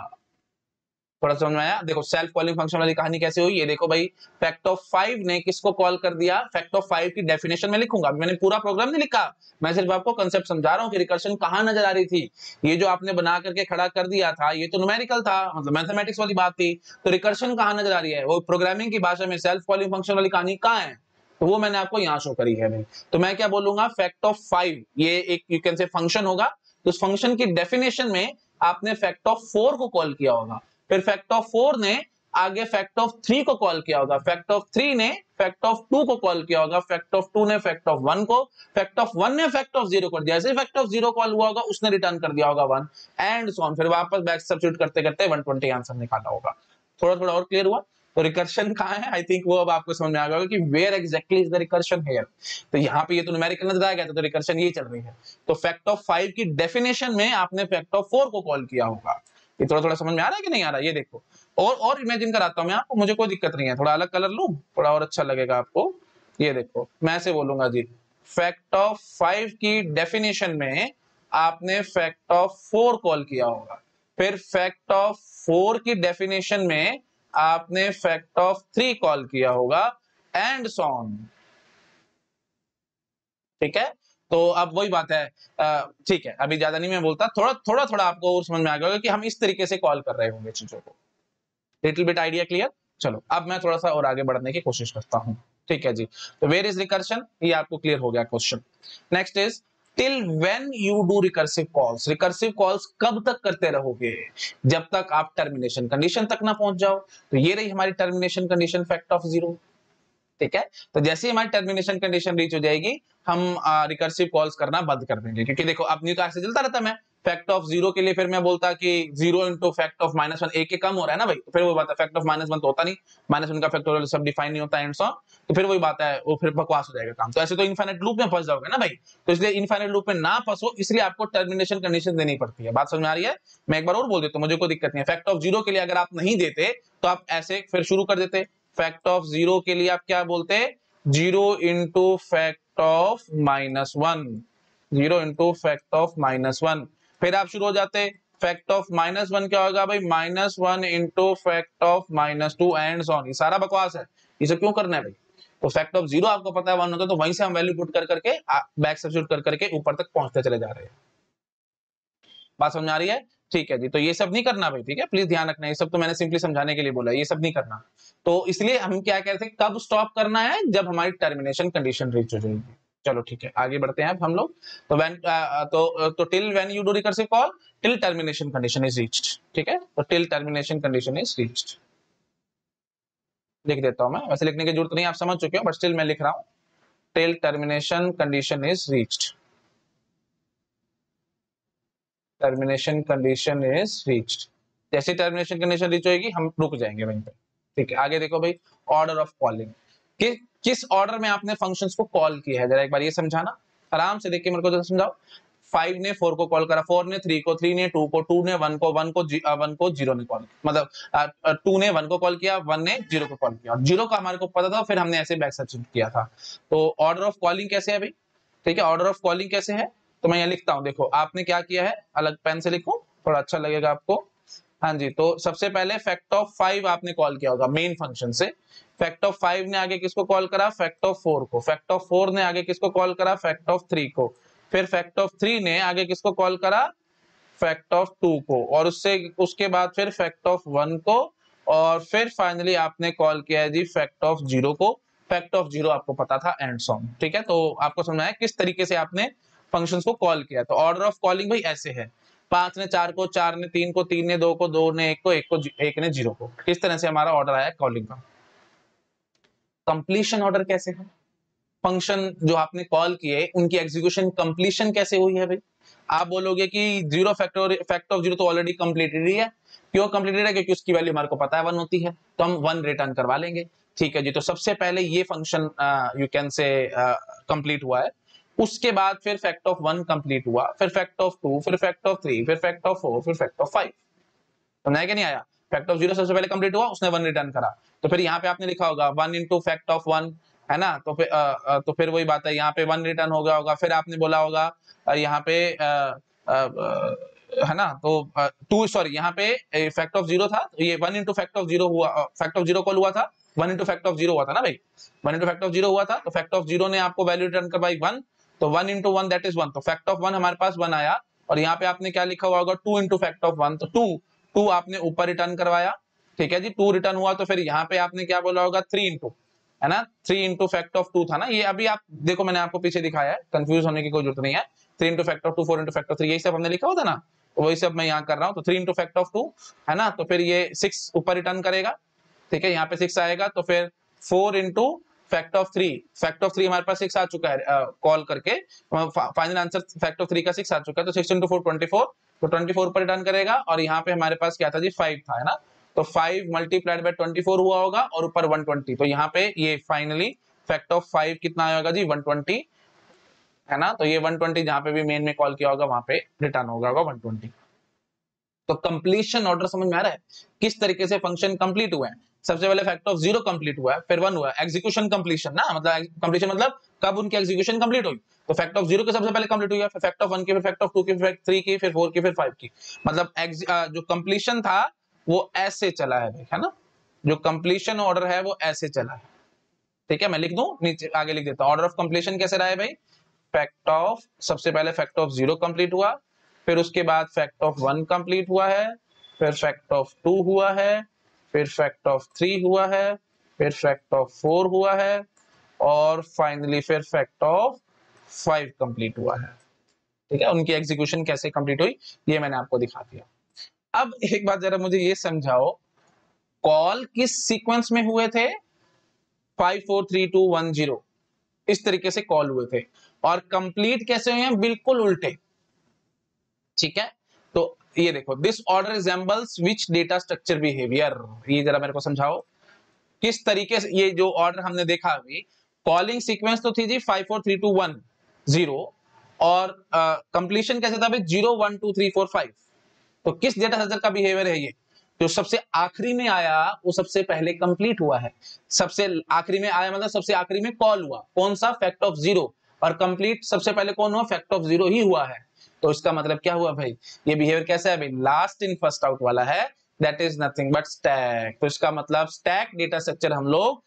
थोड़ा समझ में आया? देखो सेल्फ कॉलिंग फ़ंक्शन वाली कहानी कैसे हुई? ये देखो भाई फैक्ट ऑफ़ फाइव ने किसको कॉल कर दिया? फैक्ट ऑफ़ फाइव की डेफिनेशन में लिखूँगा। मैंने पूरा प्रोग्राम नहीं लिखा। मैं सिर्फ़ आपको कंसेप्ट समझा रहा हूँ कि रिकर्शन कहाँ नज़र आ रही थी। ये जो आपने बना करके खड़ा कर दिया था, ये तो न्यूमेरिकल था मतलब मैथमेटिक्स वाली बात थी। तो रिकर्शन कहाँ नज़र आ रही है? वो प्रोग्रामिंग की भाषा में सेल्फ कॉलिंग फ़ंक्शन वाली कहानी कहाँ है? तो वो मैंने आपको यहाँ शो करी है तो मैं क्या बोलूँगा? फैक्ट ऑफ़ फाइव ये एक यू कैन से फ़ंक्शन होगा। तो उस फ़ंक्शन की डेफिनेशन में आपने फैक्ट ऑफ़ फोर को कॉल किया होगा। फिर फैक्ट ऑफ़ फोर ने आगे फैक्ट ऑफ़ थ्री को कॉल किया होगा फैक्ट ऑफ़ थ्री ने फैक्ट ऑफ़ टू को कॉल किया होगा फैक्ट ऑफ़ टू ने फैक्ट ऑफ़ वन को फैक्ट ऑफ़ वन ने फैक्ट ऑफ़ ज़ीरो कर दिया जैसे फैक्ट ऑफ़ ज़ीरो कॉल हुआ होगा उसने रिटर्न कर दिया होगा वन एंड सो ऑन फिर वापस बैक सब्सिट्यूट करते करते वन ट्वेंटी आंसर निकाला होगा थोड़ा थोड़ा और क्लियर हुआ तो रिकर्शन कहाँ है आई थिंक वो अब आपको समझ में आ गया कि where exactly is the recursion here तो यहाँ पे ये तो न्यूमेरिकल नज़र आ गया था तो रिकर्शन ये चल रही है तो फैक्ट ऑफ़ फाइव की डेफिनेशन में आपने फैक्ट ऑफ़ फोर को कॉल किया होगा ये थोड़ा थोड़ा समझ में आ रहा है कि नहीं आ रहा? ये देखो। और और इमेजिन कराता हूँ मैं आपको, मुझे कोई दिक्कत नहीं है। थोड़ा अलग कलर लू, थोड़ा और अच्छा लगेगा आपको। ये देखो, मैं ऐसे बोलूँगा जी, फैक्ट ऑफ़ फाइव की डेफिनेशन में आपने फैक्ट ऑफ़ फोर कॉल किया होगा। फिर फैक्ट ऑफ़ फोर की डेफिनेशन में आपने फैक्ट ऑफ़ थ्री कॉल किया होगा, एंड सॉन ठीक है? तो अब वही बात है। ठीक है, अभी ज़्यादा नहीं मैं बोलता, थोड़ा थोड़ा थोड़ा आपको और समझ में आ गया कि हम इस तरीके से कॉल कर रहे होंगे चीज़ों को। लिटिल बिट आइडिया क्लियर चलो, अब मैं थोड़ा सा और आगे बढ़ने की कोशिश करता हूँ। ठीक है जी तो वेर इज़ रिकर्शन ये आपको क्लियर हो गया question next is till when you do recursive calls recursive calls कब तक करते रहोगे? जब तक आप टर्मिनेशन कंडीशन तक ना पहुँच जाओ। तो ये रही हमारी termination condition fact of zero ठीक है? तो जैसे ही हमारी टर्मिनेशन कंडीशन रीच हो जाएगी, हम रिकर्सिव कॉल्स करना बंद कर देंगे। क्योंकि देखो अपनी तो ऐसे चलता रहता मैं। फैक्ट ऑफ़ ज़ीरो के लिए फिर मैं बोलता कि zero into fact of minus one एक कम हो रहा है ना भाई? फिर वो बात है फैक्ट ऑफ़ माइनस वन तो होता नहीं। माइनस वन का फैक्टोरियल सब डिफाइन नहीं होता एंड सॉ तो फिर वही बात है, वो फिर बकवास हो जाएगा काम। तो ऐसे तो इनफाइनेट लूप में फंस जाओगे ना भाई? तो इसलिए इनफाइनेट लूप में ना फंसो, इसलिए आपको टर्मिनेशन कंडीशन देनी पड़ती है। बात समझ में आ रही है? मैं एक बार और बोल देता हूँ, मुझे कोई दिक्कत नहीं है। फैक्ट ऑफ़ ज़ीरो के लिए अगर आप नहीं देते तो आप ऐसे फिर शुरू कर देते। फैक्ट ऑफ़ ज़ीरो के लिए आप क्या बोलते हैं? Zero into fact of minus one zero into fact of minus one फिर आप शुरू हो जाते फैक्ट ऑफ़ माइनस वन क्या होगा भाई? Minus one into fact of minus two and on ये सारा बकवास है। इसे क्यों करना है भाई? तो फैक्ट ऑफ़ ज़ीरो आपको पता है वन होता है तो वहीं से हम वैल्यू पुट कर करके बैक सब्सिट्यूट कर करके ऊपर तक पहुँचते चले जा रहे हैं। बात समझ आ रही है? ठीक है जी तो ये सब नहीं करना भाई, ठीक है? प्लीज़ ध्यान रखना, ये सब तो मैंने सिंपली समझाने के लिए बोला, ये सब नहीं करना। तो इसलिए हम क्या कहते हैं कब स्टॉप करना है? जब हमारी टर्मिनेशन कंडीशन रीच हो जाएगी। चलो ठीक है, आगे बढ़ते हैं अब हम लोग। तो व्हेन तो तो till when you do recursive call till termination condition is reached ठीक है? तो till termination condition is reached लिख देता हूँ मैं, वैसे लिखने की ज़रूरत नहीं, आप समझ चुके हो बट स्टिल मैं लिख रहा हूँ। Till termination condition is reached termination condition is reached जैसे टर्मिनेशन कंडीशन रीच होगी हम रुक जाएँगे वहीं पे। ठीक है, आगे देखो भाई ऑर्डर ऑफ़ कॉलिंग किस ऑर्डर में आपने फ़ंक्शंस को कॉल किया है? जरा एक बार ये समझाना। आराम से देख के मेरे को समझाओ। फाइव ने फोर को कॉल करा। फोर ने थ्री को थ्री ने टू को टू ने वन को वन को वन को ज़ीरो ने कॉल मतलब टू ने वन को कॉल किया वन ने ज़ीरो को कॉल किया। ज़ीरो का हमारे को पता था, फिर हमने ऐसे बैक सब्सिट्यूट किया था। तो ऑर्डर ऑफ़ कॉलिंग कैसे है भाई? ठीक है ऑर्डर ऑफ़ कॉलिंग कैसे है? तो मैं यहाँ लिखता हूँ, देखो, आपने क्या किया है? अलग पेन से लिखो, थोड़ा अच्छा लगेगा आपको। हाँ जी तो सबसे पहले फैक्ट ऑफ़ फाइव आपने कॉल किया होगा मेन फ़ंक्शन से। फैक्ट ऑफ़ फाइव ने आगे किसको कॉल करा? फैक्ट ऑफ़ फोर को। फैक्ट ऑफ़ फोर ने आगे किसको कॉल करा? फैक्ट ऑफ़ थ्री को। फिर फैक्ट ऑफ़ थ्री ने आगे किसको कॉल करा? फैक्ट ऑफ़ टू को। और उससे, उसके बाद फिर फैक्ट ऑफ़ वन को। और फिर फाइनली आपने कॉल किया है जी फैक्ट ऑफ़ ज़ीरो को। फैक्ट ऑफ़ ज़ीरो आपको पता था एंड सॉन्ग ठीक है? तो आपको समझना है किस तरीके से आपने फ़ंक्शंस को कॉल किया। तो ऑर्डर ऑफ़ कॉलिंग भाई ऐसे है। पाँच ने चार को, चार ने तीन को, तीन ने दो को, दो ने एक को एक को एक ने ज़ीरो को। किस तरह से हमारा ऑर्डर आया कॉलिंग का? कंप्लीशन ऑर्डर कैसे है? फ़ंक्शन जो आपने कॉल किए, उनकी एग्जीक्यूशन कंप्लीशन कैसे हुई है भाई? आप बोलोगे कि zero factor fact of zero तो ऑलरेडी कंप्लीटेड ही है। क्यों कंप्लीटेड है? क्योंकि उसकी वैल्यू हमारे को पता है वन होती है। तो हम वन रिटर्न करवा लेंगे। ठीक है जी तो सबसे पहले ये function you can say complete हुआ है। उसके बाद फिर फैक्ट ऑफ़ वन कंप्लीट हुआ फिर फैक्ट ऑफ़ टू फिर फैक्ट ऑफ़ थ्री फिर फैक्ट ऑफ़ फोर फिर फैक्ट ऑफ़ फाइव समझाया क्या नहीं आया फैक्ट ऑफ़ ज़ीरो सबसे पहले कंप्लीट हुआ उसने वन रिटर्न करा तो फिर यहाँ पे आपने लिखा होगा one into fact of one है ना तो फिर तो फिर वही बात है यहाँ पे वन रिटर्न हो गया होगा फिर आपने बोला होगा यहाँ पे है ना तो टू सॉरी यहाँ पे फैक्ट ऑफ़ ज़ीरो था तो ये one into fact of zero हुआ फैक्ट ऑफ़ ज़ीरो कॉल हुआ था one into fact of zero हुआ था ना भाई one into fact of zero हुआ था तो फैक्ट ऑफ़ ज़ीरो ने आपको वैल्यू रिटर्न करवाई वन तो one into one that is one तो फैक्ट ऑफ़ वन हमारे पास वन आया और यहाँ पे आपने क्या लिखा हुआ होगा? Two into fact of one तो टू टू आपने ऊपर रिटर्न करवाया। ठीक है जी? टू रिटर्न हुआ तो फिर यहाँ पे आपने क्या बोला होगा? थ्री इंटू है ना? Three into fact of two था ना? ये अभी आप, देखो मैंने आपको पीछे दिखाया है। कंफ्यूज होने की कोई ज़रूरत नहीं है। Three into fact of two four into fact of three यही सब हमने लिखा होता ना? तो वही सब मैं यहाँ कर रहा हूँ। तो three into fact of two है ना? तो फिर ये सिक्स ऊपर रिटर्न करेगा। ठीक है? यहाँ पे सिक्स आएगा तो फिर four into fact of three fact of three हमारे पास सिक्स आ चुका है कॉल करके। Final answer fact of three का सिक्स आ चुका है तो six into four twenty four तो ट्वेंटी फोर पर रिटर्न करेगा, और यहाँ पे हमारे पास क्या था जी? फाइव था, है ना? तो five multiplied by twenty four हुआ होगा, और ऊपर वन ट्वेंटी तो यहाँ पे ये फाइनली फैक्ट ऑफ़ फाइव कितना आएगा जी? वन ट्वेंटी है ना? तो ये 120 जहाँ पे भी मेन में कॉल किया होगा, वहाँ पे रिटर्न होगा 120 तो कंप्लीशन ऑर्डर समझ में आ रहा है? किस तरीके से फ़ंक्शन कंप्लीट हुआ है? सबसे पहले फैक्ट ऑफ़ ज़ीरो कंप्लीट हुआ है, फिर वन हुआ एग्जीक्यूशन कंप्लीशन ना? मतलब कंप्लीशन मतलब कब उनकी एग्जीक्यूशन कंप्लीट हुई? तो फैक्ट ऑफ़ ज़ीरो के सबसे पहले कंप्लीट हुई फिर फैक्ट ऑफ़ वन की, फिर फैक्ट ऑफ़ टू की, फिर थ्री की, फिर फोर की, फिर फाइव की। मतलब जो कंप्लीशन था, वो ऐसे चला है है ना? जो कंप्लीशन ऑर्डर है, वो ऐसे चला है। ठीक है? मैं लिख दूँ? नीचे, आगे लिख देता हूँ। ऑर्डर ऑफ़ कंप्लीशन कैसे रहा है भाई? फैक्ट ऑफ़ सबसे पहले फैक्ट ऑफ़ ज़ीरो कंप्लीट हुआ, फिर उसके बाद फैक्ट ऑफ़ वन कंप्लीट हुआ है, फिर फैक्ट ऑफ़ टू हुआ है फिर फैक्ट ऑफ़ थ्री हुआ है फिर फैक्ट ऑफ़ फोर हुआ है और फाइनली फिर फैक्ट ऑफ़ फाइव कंप्लीट हुआ है। ठीक है? उनकी एग्जीक्यूशन कैसे कंप्लीट हुई, ये मैंने आपको दिखा दिया। अब एक बात जरा मुझे ये समझाओ कॉल किस सीक्वेंस में हुए थे? Five four three two one zero इस तरीके से कॉल हुए थे। और कंप्लीट कैसे हुए? हैं बिल्कुल उल्टे। ठीक है? तो ये देखो this order resembles which data structure behaviour ये जरा मेरे को समझाओ। किस तरीके से ये जो ऑर्डर हमने देखा अभी कॉलिंग सीक्वेंस तो थी जी five four three two one zero और कंप्लीशन uh, कैसे था भाई zero one two three four five तो किस डेटा स्ट्रक्चर का बिहेवियर है ये? जो सबसे आखिरी में आया वो सबसे पहले कंप्लीट हुआ है। सबसे आखिरी में आया मतलब सबसे आखिरी में कॉल हुआ। कौन सा? फैक्ट ऑफ़ ज़ीरो और कंप्लीट सबसे पहले कौन हुआ? फैक्ट ऑफ़ ज़ीरो ही हुआ है। तो इसका मतलब क्या हुआ भाई? ये बिहेवियर कैसा है भाई? लास्ट इन फ़र्स्ट आउट वाला है। That is nothing but stack तो इसका मतलब स्टैक डेटा स्ट्रक्चर हम लोग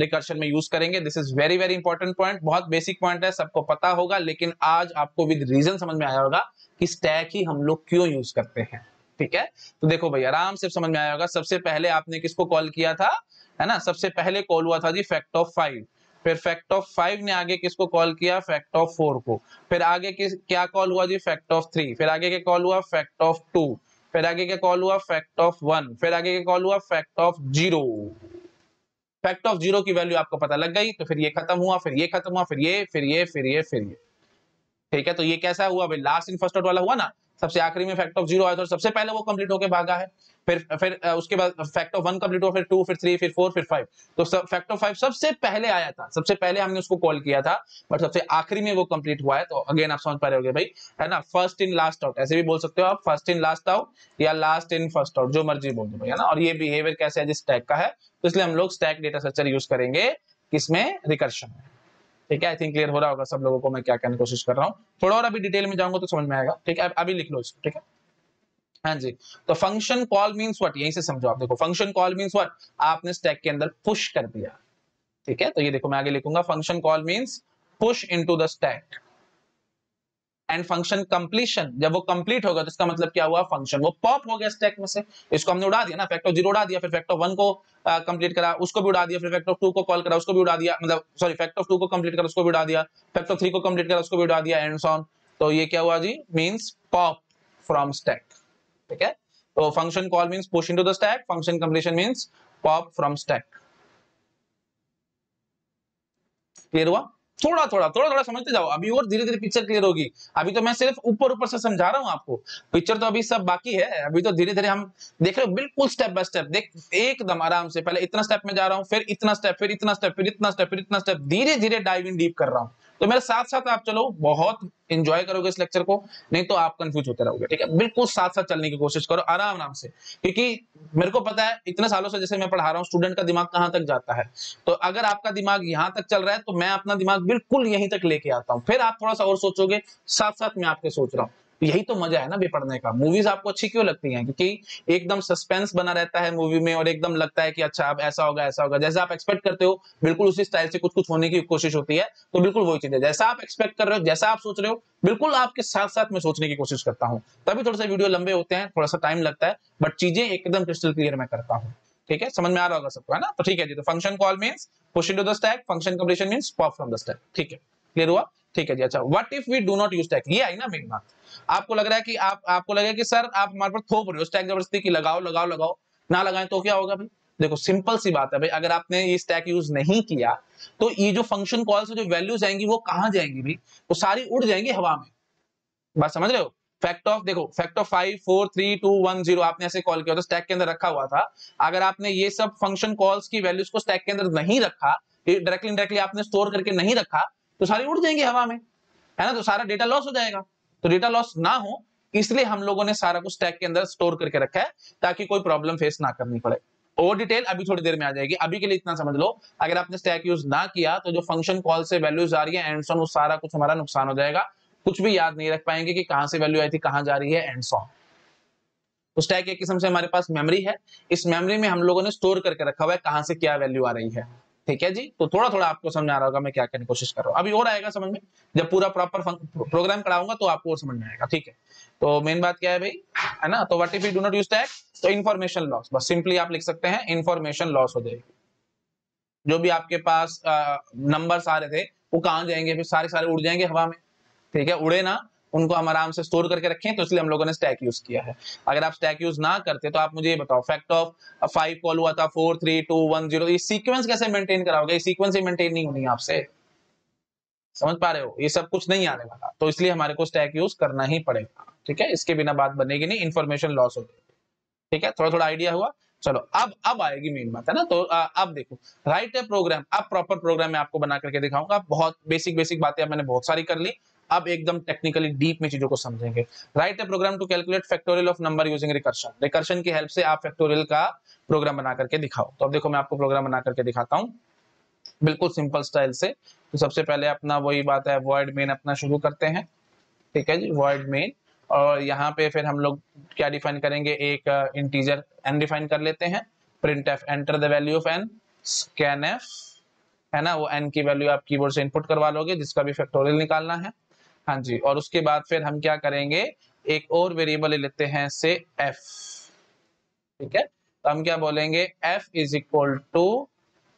रिकर्शन में यूज़ करेंगे। This is very very important point बहुत बेसिक पॉइंट है, सबको पता होगा, लेकिन आज आपको विद रीजन समझ में आया होगा कि स्टैक ही हम लोग क्यों यूज़ करते हैं। ठीक है? तो देखो भाई, आराम से समझ में आया होगा। सबसे पहले आपने किसको कॉल किया था? है ना? सबसे पहले कॉल हुआ था जी फैक्ट ऑफ़ फाइव फिर फैक्ट ऑफ़ फाइव ने आगे किसको कॉल किया? फैक्ट ऑफ़ फोर को। फिर आगे किस, क्या कॉल हुआ जी? फैक्ट ऑफ़ थ्री फिर आगे क्या कॉल हुआ? फैक्ट ऑफ़ टू फिर आगे क्या कॉल हुआ? फैक्ट ऑफ़ वन फिर आगे क्या कॉल हुआ? Fact of zero fact of zero की वैल्यू आपको पता लग गई तो फिर ये खत्म हुआ, फिर ये खत्म हुआ, फिर ये फिर ये फिर ये फिर ये। ठीक है तो ये कैसा हुआ भाई? लास्ट इन फ़र्स्ट वाला हुआ ना? सबसे आखिरी में फैक्ट ऑफ़ ज़ीरो आया तो सबसे पहले वो कंप्लीट होके भागा है। फिर फिर उसके बाद फैक्ट ऑफ़ वन कंप्लीट हुआ, फिर टू फिर थ्री फिर फोर फिर फाइव तो सब फैक्ट ऑफ़ फाइव सबसे पहले आया था। सबसे पहले हमने उसको कॉल किया था बट सबसे आखिरी में वो कंप्लीट हुआ है। तो अगेन आप समझ पा रहे हो भाई, है ना? फ़र्स्ट इन लास्ट आउट ऐसे भी बोल सकते हो आप फ़र्स्ट इन लास्ट आउट या लास्ट इन फ़र्स्ट आउट जो मर्ज़ी बोल दो भाई, है ना? और ये बिहेवियर कैसे है, जिस टैग का है तो इसलिए हम लोग स्टैक डेटा स्ट्रक्चर यूज़ करेंगे, किसमें? रिकर्शन में। ठीक है? आई थिंक क्लियर हो रहा होगा सब लोगों को मैं क्या कहने की कोशिश कर रहा हूँ। थोड़ा और अभी डिटेल में जाऊँगा तो समझ में आएगा। ठीक है? अभी लिख लो इसको, ठीक है? हाँ जी। तो फ़ंक्शन कॉल मीन्स वट यहीं से समझो आप। देखो फ़ंक्शन कॉल मीन्स व्हाट आपने स्टैक के अंदर पुश कर दिया। ठीक है? तो ये देखो, मैं आगे लिखूँगा। Function call means push into the stack and function completion जब वो कंप्लीट होगा तो इसका मतलब क्या हुआ? फ़ंक्शन वो पॉप हो गया स्टैक में से। इसको हमने उड़ा दिया ना फैक्टर ज़ीरो उड़ा दिया, फिर फैक्टर वन को कंप्लीट करा, उसको भी उड़ा दिया, फिर फैक्टर टू को कॉल करा, उसको भी उड़ा दिया मतलब सॉरी फैक्टर टू को कंप्लीट करा, उसको भी उड़ा दिया फैक्टर थ्री को कंप्लीट करा, उसको भी उड़ा दिया एंड ऑन तो ये क्या हुआ जी? मीन्स पॉप फ्रॉम स्टैक ठीक है? तो function call means push into the stack function completion means pop from stack clear हुआ? थोड़ा थोड़ा थोड़ा थोड़ा समझते जाओ। अभी और धीरे धीरे पिक्चर क्लियर होगी। अभी तो मैं सिर्फ़ ऊपर ऊपर से समझा रहा हूँ आपको। पिक्चर तो अभी सब बाकी है। अभी तो धीरे धीरे हम देख रहे हो, बिल्कुल स्टेप बाय स्टेप देख, एकदम आराम से। पहले इतना स्टेप में जा रहा हूँ, फिर इतना स्टेप फिर इतना स्टेप फिर इतना स्टेप फिर इतना स्टेप धीरे धीरे डाइव इन डीप कर रहा हूँ। तो मेरे साथ साथ आप चलो, बहुत इंजॉय करोगे इस लेक्चर को, नहीं तो आप कंफ्यूज होते रहोगे, ठीक है? बिल्कुल साथ साथ चलने की कोशिश करो, आराम आराम से, क्योंकि मेरे को पता है, इतने सालों से जैसे मैं पढ़ा रहा हूँ स्टूडेंट का दिमाग कहाँ तक जाता है? तो अगर आपका दिमाग यहाँ तक चल रहा है तो मैं अपना दिमाग बिल्कुल यहीं तक लेके आता हूँ। फिर आप थोड़ा सा और सोचोगे, साथ साथ मैं आपके सोच रहा हूँ। यही तो मज़ा है ना भी पढ़ने का। मूवीज़ आपको अच्छी क्यों लगती हैं? क्योंकि एकदम सस्पेंस बना रहता है मूवी में और एकदम लगता है कि अच्छा अब ऐसा होगा ऐसा होगा। जैसे आप एक्सपेक्ट करते हो, बिल्कुल उसी स्टाइल से कुछ कुछ होने की कोशिश होती है तो बिल्कुल वही चीज़ है। जैसा आप एक्सपेक्ट कर रहे हो, जैसा आप सोच रहे हो, बिल्कुल आपके साथ साथ में सोचने की कोशिश करता हूँ। तभी थोड़ा सा वीडियो लंबे होते हैं, थोड़ा सा टाइम लगता है बट चीज़ें एकदम क्रिस्टल क्लियर मैं करता हूँ। ठीक है? समझ में आ रहा होगा सबको, है ना? तो ठीक है जी तो function call means push into the stack function completion means pop from the stack ठीक है? क्लियर हुआ? ठीक है जी अच्छा। What if we do not use stack ये आई ना मेन बात। आपको लग रहा है कि आप, आपको लगेगा कि सर, आप हमारे पर थोप रहे हो स्टैक ज़बरदस्ती की, लगाओ लगाओ लगाओ। ना लगाएँ तो क्या होगा भाई? देखो सिंपल सी बात है भाई, अगर आपने ये स्टैक यूज़ नहीं किया तो ये जो फ़ंक्शन कॉल से जो वैल्यूज़ आएँगी, वो कहाँ जाएँगी भाई? वो सारी उड़ जाएँगी हवा में। बात समझ रहे हो? फैक्ट ऑफ़ देखो fact of five four three two one zero आपने ऐसे कॉल किया था स्टैक के अंदर रखा हुआ था। अगर आपने ये सब फ़ंक्शन कॉल्स की वैल्यूज़ को स्टैक के अंदर नहीं रखा डायरेक्टली डायरेक्टली आपने स्टोर करके नहीं रखा तो सारी उड़ जाएँगी हवा में, है ना? तो सारा डेटा लॉस हो जाएगा। तो डेटा लॉस ना हो, इसलिए हम लोगों ने सारा कुछ स्टैक के अंदर स्टोर करके रखा है, ताकि कोई प्रॉब्लम फेस ना करनी पड़े। और डिटेल अभी थोड़ी देर में आ जाएगी। अभी के लिए इतना समझ लो, अगर आपने स्टैक यूज़ ना किया तो जो फ़ंक्शन कॉल से वैल्यूज़ आ रही है एंड सॉन सारा कुछ हमारा नुकसान हो जाएगा। कुछ भी याद नहीं रख पाएँगे कि कहाँ से वैल्यू आई थी, कहाँ जा रही है एंड सॉन तो स्टैक एक किस्म से हमारे पास मेमोरी है। इस मेमोरी में हम लोगों ने स्टोर करके रखा हुआ है, कहाँ से क्या वैल्यू आ रही है। ठीक है जी? तो थोड़ा थोड़ा आपको समझ आ रहा होगा मैं क्या करने की कोशिश कर रहा हूँ। अभी और आएगा समझ में? जब पूरा प्रॉपर प्रोग्राम कराऊँगा तो आपको और समझ में आएगा, ठीक है? तो मेन बात क्या है भाई? है ना? तो what if you do not use tag तो इन्फॉर्मेशन लॉस बस सिंपली आप लिख सकते हैं इन्फॉर्मेशन लॉस हो जाएगी। जो भी आपके पास नंबर आ रहे थे, वो कहाँ जाएँगे? फिर सारे सारे उड़ जाएँगे हवा में, ठीक है? उड़े ना उनको हम आराम से स्टोर करके रखें तो इसलिए हम लोगों ने स्टैक यूज़ किया है। अगर आप स्टैक यूज़ ना करते तो आप मुझे ये बताओ फैक्ट ऑफ़ फाइव कॉल हुआ था four three two one zero sequence कैसे मेंटेन कराओगे? ये सीक्वेंस ही मेंटेन नहीं होनी आपसे। समझ पा रहे हो? ये सब कुछ नहीं आने वाला। तो इसलिए हमारे को स्टैक यूज़ करना ही पड़ेगा। ठीक है? इसके बिना बात बनेगी नहीं इन्फॉर्मेशन लॉस हो जाएगी। ठीक है? थोड़ा थोड़ा आइडिया हुआ? चलो अब अब आएगी मेन बात है ना? तो आ, अब देखो। राइट ए प्रोग्राम अब प्रॉपर प्रोग्राम मैं आपको बना करके दिखाऊँगा। बहुत बेसिक बेसिक बातें मैंने बहुत सारी कर ली। अब एकदम टेक्निकली डीप में चीज़ों को समझेंगे। Write a program to calculate factorial of number using recursion recursion की हेल्प से आप फैक्टोरियल का प्रोग्राम बना करके दिखाओ। तो अब देखो मैं आपको प्रोग्राम बना करके दिखाता हूँ। बिल्कुल सिंपल स्टाइल से। तो सबसे पहले अपना वही बात है वॉइड मेन अपना शुरू करते हैं। ठीक है जी वॉइड मेन और यहाँ पे फिर हम लोग क्या डिफाइन करेंगे? एक इंटीजर एन डिफाइन कर लेते हैं। Printf enter the value of n scanf है ना? वो एन की वैल्यू आप कीबोर्ड से इनपुट करवा लोगे, जिसका भी फैक्टोरियल निकालना है। हाँ जी, और उसके बाद फिर हम क्या करेंगे? एक और वेरिएबल ले लेते हैं, से एफ़ ठीक है? तो हम क्या बोलेंगे? F is equal to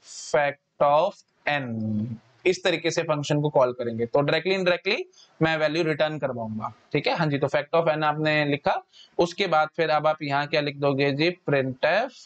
fact of n इस तरीके से फ़ंक्शन को कॉल करेंगे। तो डायरेक्टली इनडायरेक्टली मैं वैल्यू रिटर्न करवाऊँगा। ठीक है? हाँ जी तो फैक्ट ऑफ़ एन आपने लिखा। उसके बाद फिर अब आप यहाँ क्या लिख दोगे जी? Printf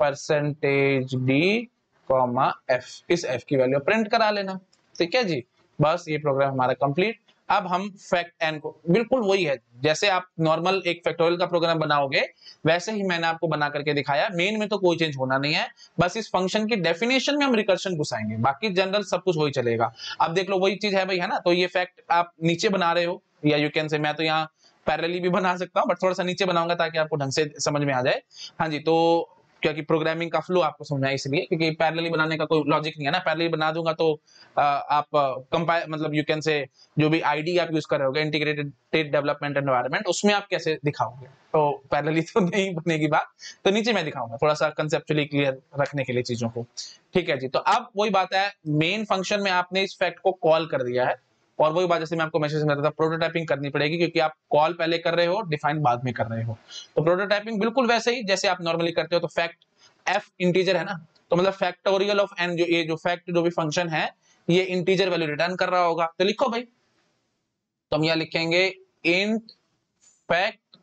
percentage d comma f इस एफ़ की वैल्यू प्रिंट करा लेना। ठीक है जी? बस ये प्रोग्राम हमारा कंप्लीट अब हम फैक्ट एन को बिल्कुल वही है। जैसे आप नॉर्मल एक फैक्टोरियल का प्रोग्राम बनाओगे, वैसे ही मैंने आपको बना करके दिखाया। मेन में तो कोई चेंज होना नहीं है। बस इस फ़ंक्शन की डेफिनेशन में हम रिकर्शन घुसाएँगे। बाकी जनरल सब कुछ वही चलेगा। अब देख लो, वही चीज़ है भाई है ना? तो ये फैक्ट आप नीचे बना रहे हो, या यू कैन से मैं तो यहाँ पैरेलली भी बना सकता हूँ बट थोड़ा सा नीचे बनाऊँगा ताकि आपको ढंग से समझ में आ जाए। हाँ जी तो क्योंकि प्रोग्रामिंग का फ्लो आपको समझना है इसलिए, क्योंकि पैरेलली बनाने का कोई लॉजिक नहीं है ना। पैरेलली बना दूँगा तो आप कंपाइल मतलब यू कैन से जो भी आईडी आप यूज़ कर रहे होगे इंटीग्रेटेड डेवलपमेंट एनवायरनमेंट उसमें आप कैसे दिखाओगे? तो पैरेलली तो नहीं बनेगी बात। तो नीचे मैं दिखाऊँगा थोड़ा सा कंसेप्चुअली क्लियर रखने के लिए चीज़ों को। ठीक है जी तो अब वही बात है मेन फ़ंक्शन में आपने इस फैक्ट को कॉल कर दिया है। और वही बात जैसे मैं आपको मैसेज में था प्रोटोटाइपिंग करनी पड़ेगी क्योंकि आप कॉल पहले कर रहे हो डिफाइन बाद में कर रहे हो। तो प्रोटोटाइपिंग बिल्कुल वैसे ही, जैसे आप नॉर्मली करते हो तो फैक्ट एफ़ इंटीजर है ना? तो मतलब फैक्टोरियल ऑफ़ एन जो ये, जो फैक्ट जो भी फ़ंक्शन है, ये इंटीजर वैल्यू रिटर्न कर रहा होगा। तो लिखो भाई। तो हम यहाँ लिखेंगे इंट फैक्ट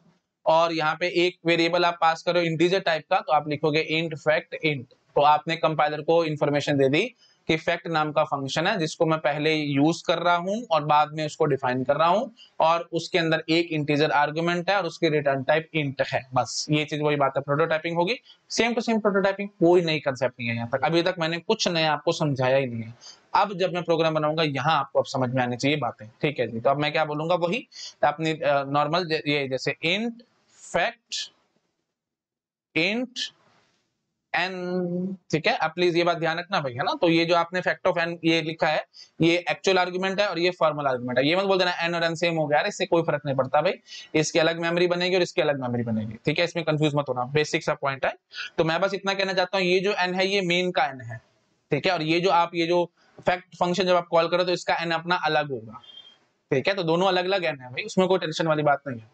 और यहाँ पे एक वेरिएबल आप पास करो इंटीजर टाइप का तो आप लिखोगे इंट फैक्ट इंट तो आपने कंपाइलर को इंफॉर्मेशन दे दी। कि फैक्ट नाम का फ़ंक्शन है, जिसको मैं पहले यूज़ कर रहा हूँ और बाद में उसको डिफाइन कर रहा हूँ और उसके अंदर एक इंटीजर आर्गुमेंट है और उसकी रिटर्न टाइप इंट है। बस, ये चीज़ वही बात है प्रोटोटाइपिंग होगी। सेम टू सेम प्रोटोटाइपिंग कोई नई कंसेप्ट नहीं है यहाँ तक। अभी तक मैंने कुछ नया आपको समझाया ही नहीं है। अब जब मैं प्रोग्राम बनाऊँगा, यहाँ आपको अब समझ में आनी चाहिए बातें। ठीक है जी तो अब मैं क्या बोलूँगा, वही अपनी नॉर्मल ये जैसे इंट फैक्ट इंट एन ठीक है? अब प्लीज़ ये बात ध्यान रखना भाई, है ना? तो ये जो आपने फैक्ट ऑफ़ एन ये लिखा है, ये एक्चुअल आर्ग्यूमेंट है और ये फॉर्मल आर्गुमेंट है। ये मत बोल देना एन और एन सेम हो गया, यार, इससे कोई फ़र्क नहीं पड़ता भाई। इसकी अलग मेमोरी बनेगी और इसकी अलग मेमोरी बनेगी, ठीक है? इसमें कंफ्यूज मत होना। बेसिक सा पॉइंट है। तो मैं बस इतना कहना चाहता हूँ, ये जो एन है, ये मेन का एन है, ठीक है? और ये जो आप, ये जो फैक्ट फ़ंक्शन जब आप कॉल करो तो इसका एन अपना अलग होगा, ठीक है? तो दोनों अलग अलग एन है भाई, उसमें कोई टेंशन वाली बात नहीं है।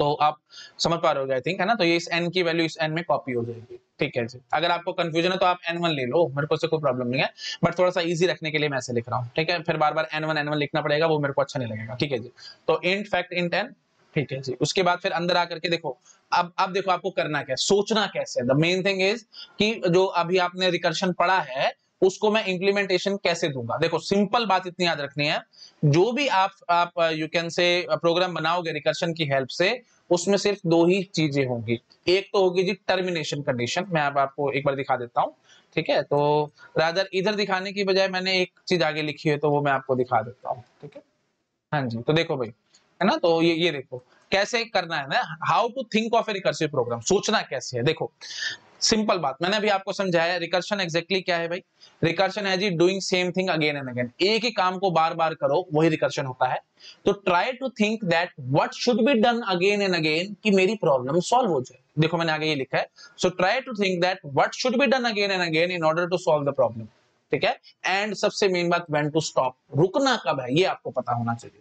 तो आप समझ पा रहे हो आई थिंक है ना? तो ये इस एन की वैल्यू इस एन में कॉपी हो जाएगी। ठीक है जी। अगर आपको कंफ्यूजन है तो आप एन वन ले लो। मेरे को कोई प्रॉब्लम नहीं है। बट थोड़ा सा इजी रखने के लिए मैं ऐसे लिख रहा हूँ। ठीक है? फिर बार बार एन वन एन वन लिखना पड़ेगा, वो मेरे को अच्छा नहीं लगेगा। ठीक है जी? तो इंट फैक्ट इंट एन ठीक है जी। उसके बाद फिर अंदर आकर के देखो, अब अब देखो आपको करना क्या सोचना कैसे द मेन थिंग इज़ कि जो अभी आपने रिकर्शन पढ़ा है उसको मैं इंप्लीमेंटेशन कैसे दूँगा? देखो सिंपल बात इतनी याद रखनी है। जो भी आप आप यू कैन से प्रोग्राम बनाओगे रिकर्शन की हेल्प से, उसमें सिर्फ़ दो ही चीज़ें होंगी। एक तो होगी जी टर्मिनेशन कंडीशन मैं अब आपको एक बार दिखा देता हूँ, ठीक है? तो रादर इधर दिखाने की बजाय मैंने एक चीज़ आगे लिखी है तो वो मैं आपको दिखा देता हूँ, ठीक है? हाँ जी तो देखो भाई, है ना? तो ये ये देखो, कैसे करना है ना? How to think of a recursive program सोचना कैसे है? देखो सिंपल बात। मैंने अभी आपको समझाया रिकर्शन एग्जैक्टली क्या है भाई? रिकर्शन है जी doing same thing again and again एक ही काम को बार बार करो, वही रिकर्शन होता है। तो try to think that what should be done again and again कि मेरी प्रॉब्लम सॉल्व हो जाए। देखो मैंने आगे ये लिखा है। So try to think that what should be done again and again in order to solve the problem ठीक है? एंड सबसे मेन बात व्हेन टू स्टॉप रुकना कब है? ये आपको पता होना चाहिए।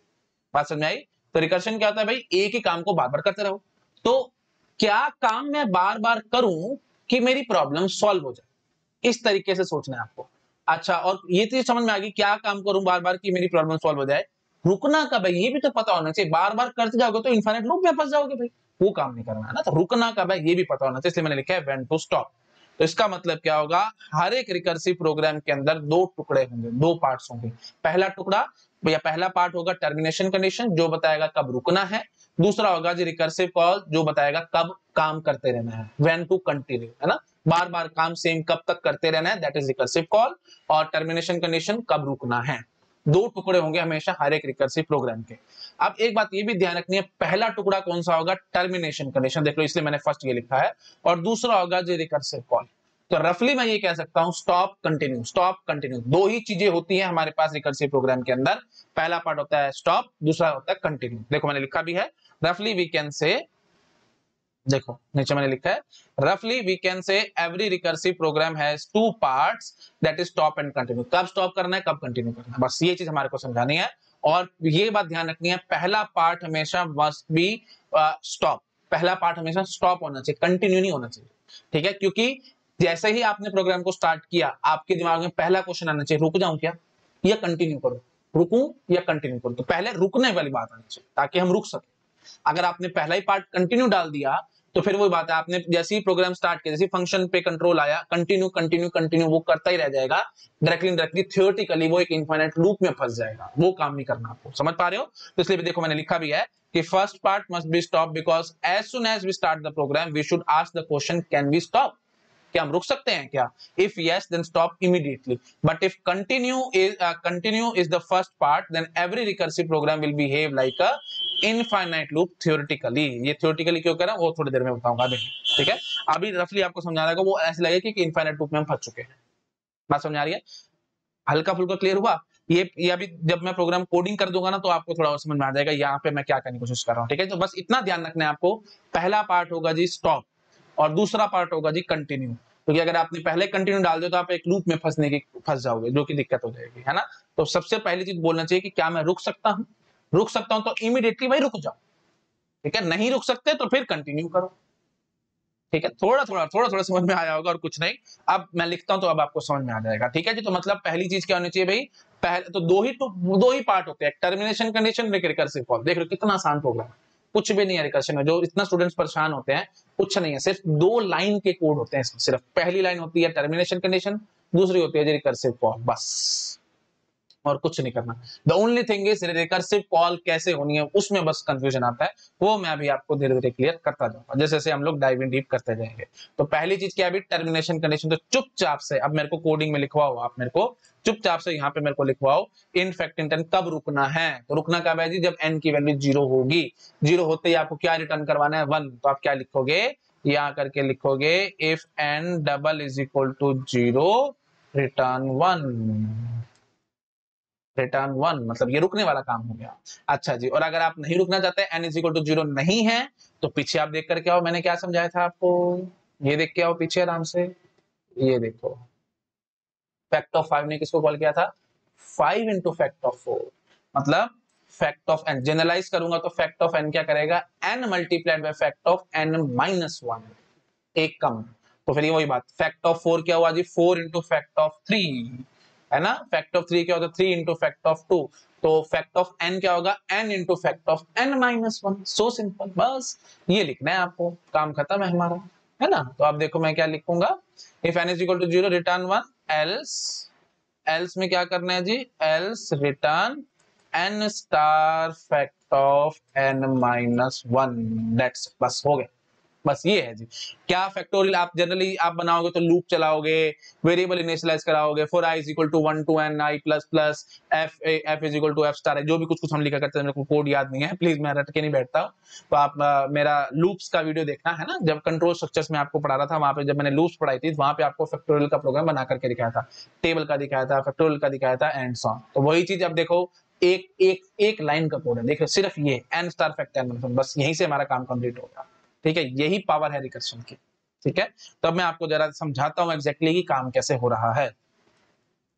बात समझ आई? तो रिकर्शन क्या होता है भाई? एक ही काम को बार बार करते रहो। तो क्या काम मैं बार बार करूँ कि मेरी प्रॉब्लम सॉल्व हो जाए। इस तरीके से सोचना है आपको। अच्छा और ये चीज़ समझ में आ गई, क्या काम करूँ बार बार कि मेरी प्रॉब्लम सॉल्व हो जाए? रुकना कब है? ये भी तो पता होना चाहिए। बार बार करते जाओगे तो इन्फाइनेट लूप में फंस जाओगे भाई। वो काम नहीं करना है ना। तो रुकना कब है? ये भी पता होना चाहिए। इसलिए मैंने लिखा है वेन टू स्टॉप तो इसका मतलब क्या होगा? हर एक रिकर्सिव प्रोग्राम के अंदर दो टुकड़े होंगे, दो पार्ट्स होंगे। पहला टुकड़ा या पहला पार्ट होगा टर्मिनेशन कंडीशन जो बताएगा कब रुकना है। दूसरा होगा जी रिकर्सिव कॉल जो बताएगा कब काम करते रहना है वेन टू कंटिन्यू है ना? बार बार काम सेम कब तक करते रहना है दैट इज़ रिकर्सिव कॉल और टर्मिनेशन कंडीशन कब रुकना है। दो टुकड़े होंगे हमेशा हर एक रिकर्सिव प्रोग्राम के। अब एक बात ये भी ध्यान रखनी है, पहला टुकड़ा कौन सा होगा? टर्मिनेशन कंडीशन देख लो, इसलिए मैंने फ़र्स्ट ये लिखा है। और दूसरा होगा जो रिकर्सिव कॉल तो रफली मैं ये कह सकता हूँ स्टॉप कंटिन्यू स्टॉप कंटिन्यू दो ही चीज़ें होती हैं हमारे पास रिकर्सिव प्रोग्राम के अंदर। पहला पार्ट होता है स्टॉप दूसरा होता है कंटिन्यू देखो मैंने लिखा भी है रफली वी कैन से देखो, नीचे मैंने लिखा है रफली we can say every recursive program has two parts that is stop and continue कब स्टॉप करना है, कब कंटिन्यू करना है? बस ये चीज़ हमारे को समझानी है, और ये बात ध्यान रखनी है, पहला पार्ट हमेशा मस्ट बी स्टॉप पहला पार्ट हमेशा स्टॉप होना चाहिए कंटिन्यू नहीं होना चाहिए। ठीक है? क्योंकि जैसे ही आपने प्रोग्राम को स्टार्ट किया, आपके दिमाग में पहला क्वेश्चन आना चाहिए, रुक जाऊँ क्या? या कंटिन्यू करूँ? रुकूं या कंटिन्यू करूँ? तो पहले रुकने वाली बात आनी चाहिए, ताकि हम रुक सके। अगर आपने पहला ही पार्ट कंटिन्यू डाल दिया तो फिर वही बात है, आपने जैसे ही प्रोग्राम स्टार्ट किया, जैसे फ़ंक्शन पे कंट्रोल आया कंटिन्यू कंटिन्यू कंटिन्यू वो करता ही रह जाएगा। डायरेक्टली डायरेक्टली थियोरटिकली वो एक इन्फाइनाइट लूप में फंस जाएगा। वो काम नहीं करना आपको। समझ पा रहे हो? तो इसलिए देखो, मैंने लिखा भी है कि first part must be stop because as soon as we start the program we should ask the question can we stop क्या हम रुक सकते हैं क्या? If yes then stop immediately but if continue is continue is the first part then every recursive program will behave like a infinite loop theoretically ये थियोरिटिकली क्यों कर? वो थोड़ी देर में बताऊँगा अभी, ठीक है? अभी रफली आपको समझा रहा वो ऐसे लगेगा कि इनफाइनाइट लूप में हम फंस चुके हैं। बात समझ आ रही है? हल्का फुल्का क्लियर हुआ? ये ये अभी जब मैं प्रोग्राम कोडिंग कर दूँगा ना तो आपको थोड़ा और समझ में आ जाएगा, यहाँ पे मैं क्या करने की कोशिश कर रहा हूँ, ठीक है? तो बस इतना ध्यान रखना है आपको। पहला पार्ट होगा जी स्टॉप और दूसरा पार्ट होगा जी कंटिन्यू क्योंकि अगर आपने पहले कंटिन्यू डाल दिया तो आप एक लूप में फंसने की, फंस जाओगे, जो कि दिक्कत हो जाएगी, है ना? तो सबसे पहली चीज़ बोलना चाहिए कि क्या मैं रुक सकता हूँ? रुक सकता हूँ तो इमीडिएटली भाई रुक जाओ। ठीक है? नहीं रुक सकते तो फिर कंटिन्यू करो। ठीक है? थोड़ा थोड़ा थोड़ा थोड़ा समझ में आया होगा और कुछ नहीं। अब मैं लिखता हूँ तो अब आपको समझ में आ जाएगा। ठीक है जी? तो मतलब पहली चीज़ क्या होनी चाहिए भाई? पहले तो दो ही तो दो ही पार्ट होते हैं। टर्मिनेशन कंडीशन रिकर्सिव देख लो कितना आसान प्रोग्राम कुछ भी नहीं है रिकर्शन में। जो इतना स्टूडेंट्स परेशान होते हैं, कुछ नहीं है। सिर्फ़ दो लाइन के कोड होते हैं सिर्फ़ पहली लाइन होती है टर्मिनेशन कंडीशन दूसरी होती है जी रिकर्सिव कॉल बस। और कुछ नहीं करना। The only thing is recursive call कैसे होनी है, उसमें बस कंफ्यूजन आता है। वो मैं अभी आपको धीरे धीरे क्लियर करता जाऊँगा। जैसे जैसे हम लोग डाइव इन डीप करते जाएँगे। तो पहली चीज़ क्या है टर्मिनेशन कंडीशन तो चुपचाप से, अब मेरे को कोडिंग में लिखवाओ आप मेरे को। चुपचाप से यहाँ पे मेरे को लिखवाओ इन फैक्ट इंटन कब रुकना है? तो रुकना कब है जी? जब एन की वैल्यू ज़ीरो होगी। ज़ीरो होते ही आपको क्या रिटर्न करवाना है? वन तो आप क्या लिखोगे? यहाँ करके लिखोगे if n double is equal to zero return one return one मतलब ये रुकने वाला काम हो गया। अच्छा जी, और अगर आप नहीं रुकना चाहते n is equal to zero नहीं है तो पीछे आप देख करके आओ, मैंने क्या समझाया था आपको? ये देख के आओ पीछे आराम से। ये देखो। फैक्ट ऑफ़ फाइव ने किसको कॉल किया था? Five into fact of four मतलब फैक्ट ऑफ़ एन जनरलाइज करूँगा तो फैक्ट ऑफ़ एन क्या करेगा? N multiplied by fact of n minus one एक कम। तो फिर ये वही बात। फैक्ट ऑफ़ फोर क्या हुआ जी? Four into fact of three है ना? फैक्ट ऑफ़ थ्री क्या होता है? Three into fact of two तो फैक्ट ऑफ़ एन क्या होगा? N into fact of n minus one so simple बस ये लिखना है आपको। काम खत्म है हमारा। है ना? तो आप देखो मैं क्या लिखूँगा? If n is equal to zero return one else else में क्या करना है जी? Else return n star fact of n minus one that's बस हो गया। बस ये है जी। क्या फैक्टोरियल आप जनरली आप बनाओगे तो लूप चलाओगे वेरिएबल इनिशियलाइज कराओगे for i is equal to one to n i plus plus f f is equal to f star है जो भी कुछ कुछ हम लिखा करते हैं मेरे को कोड याद नहीं है। प्लीज़ मैं रट के नहीं बैठता हूँ। तो आप आ, मेरा लूप्स का वीडियो देखना है ना? जब कंट्रोल स्ट्रक्चर्स में आपको पढ़ा रहा था वहाँ पे जब मैंने लूप्स पढ़ाई थी वहाँ पे आपको फैक्टोरियल का प्रोग्राम बना करके दिखाया था। टेबल का दिखाया था फैक्टोरियल का दिखाया था एंड सॉन्ग तो वही चीज़ अब देखो एक एक एक लाइन का कोड है। देखो सिर्फ़ ये एन स्टार फैक्टर बस यहीं से हमारा काम कंप्लीट होगा ठीक है? यही पावर है रिकर्शन की ठीक है? तो अब मैं आपको जरा समझाता हूँ एग्जैक्टली कि काम कैसे हो रहा है।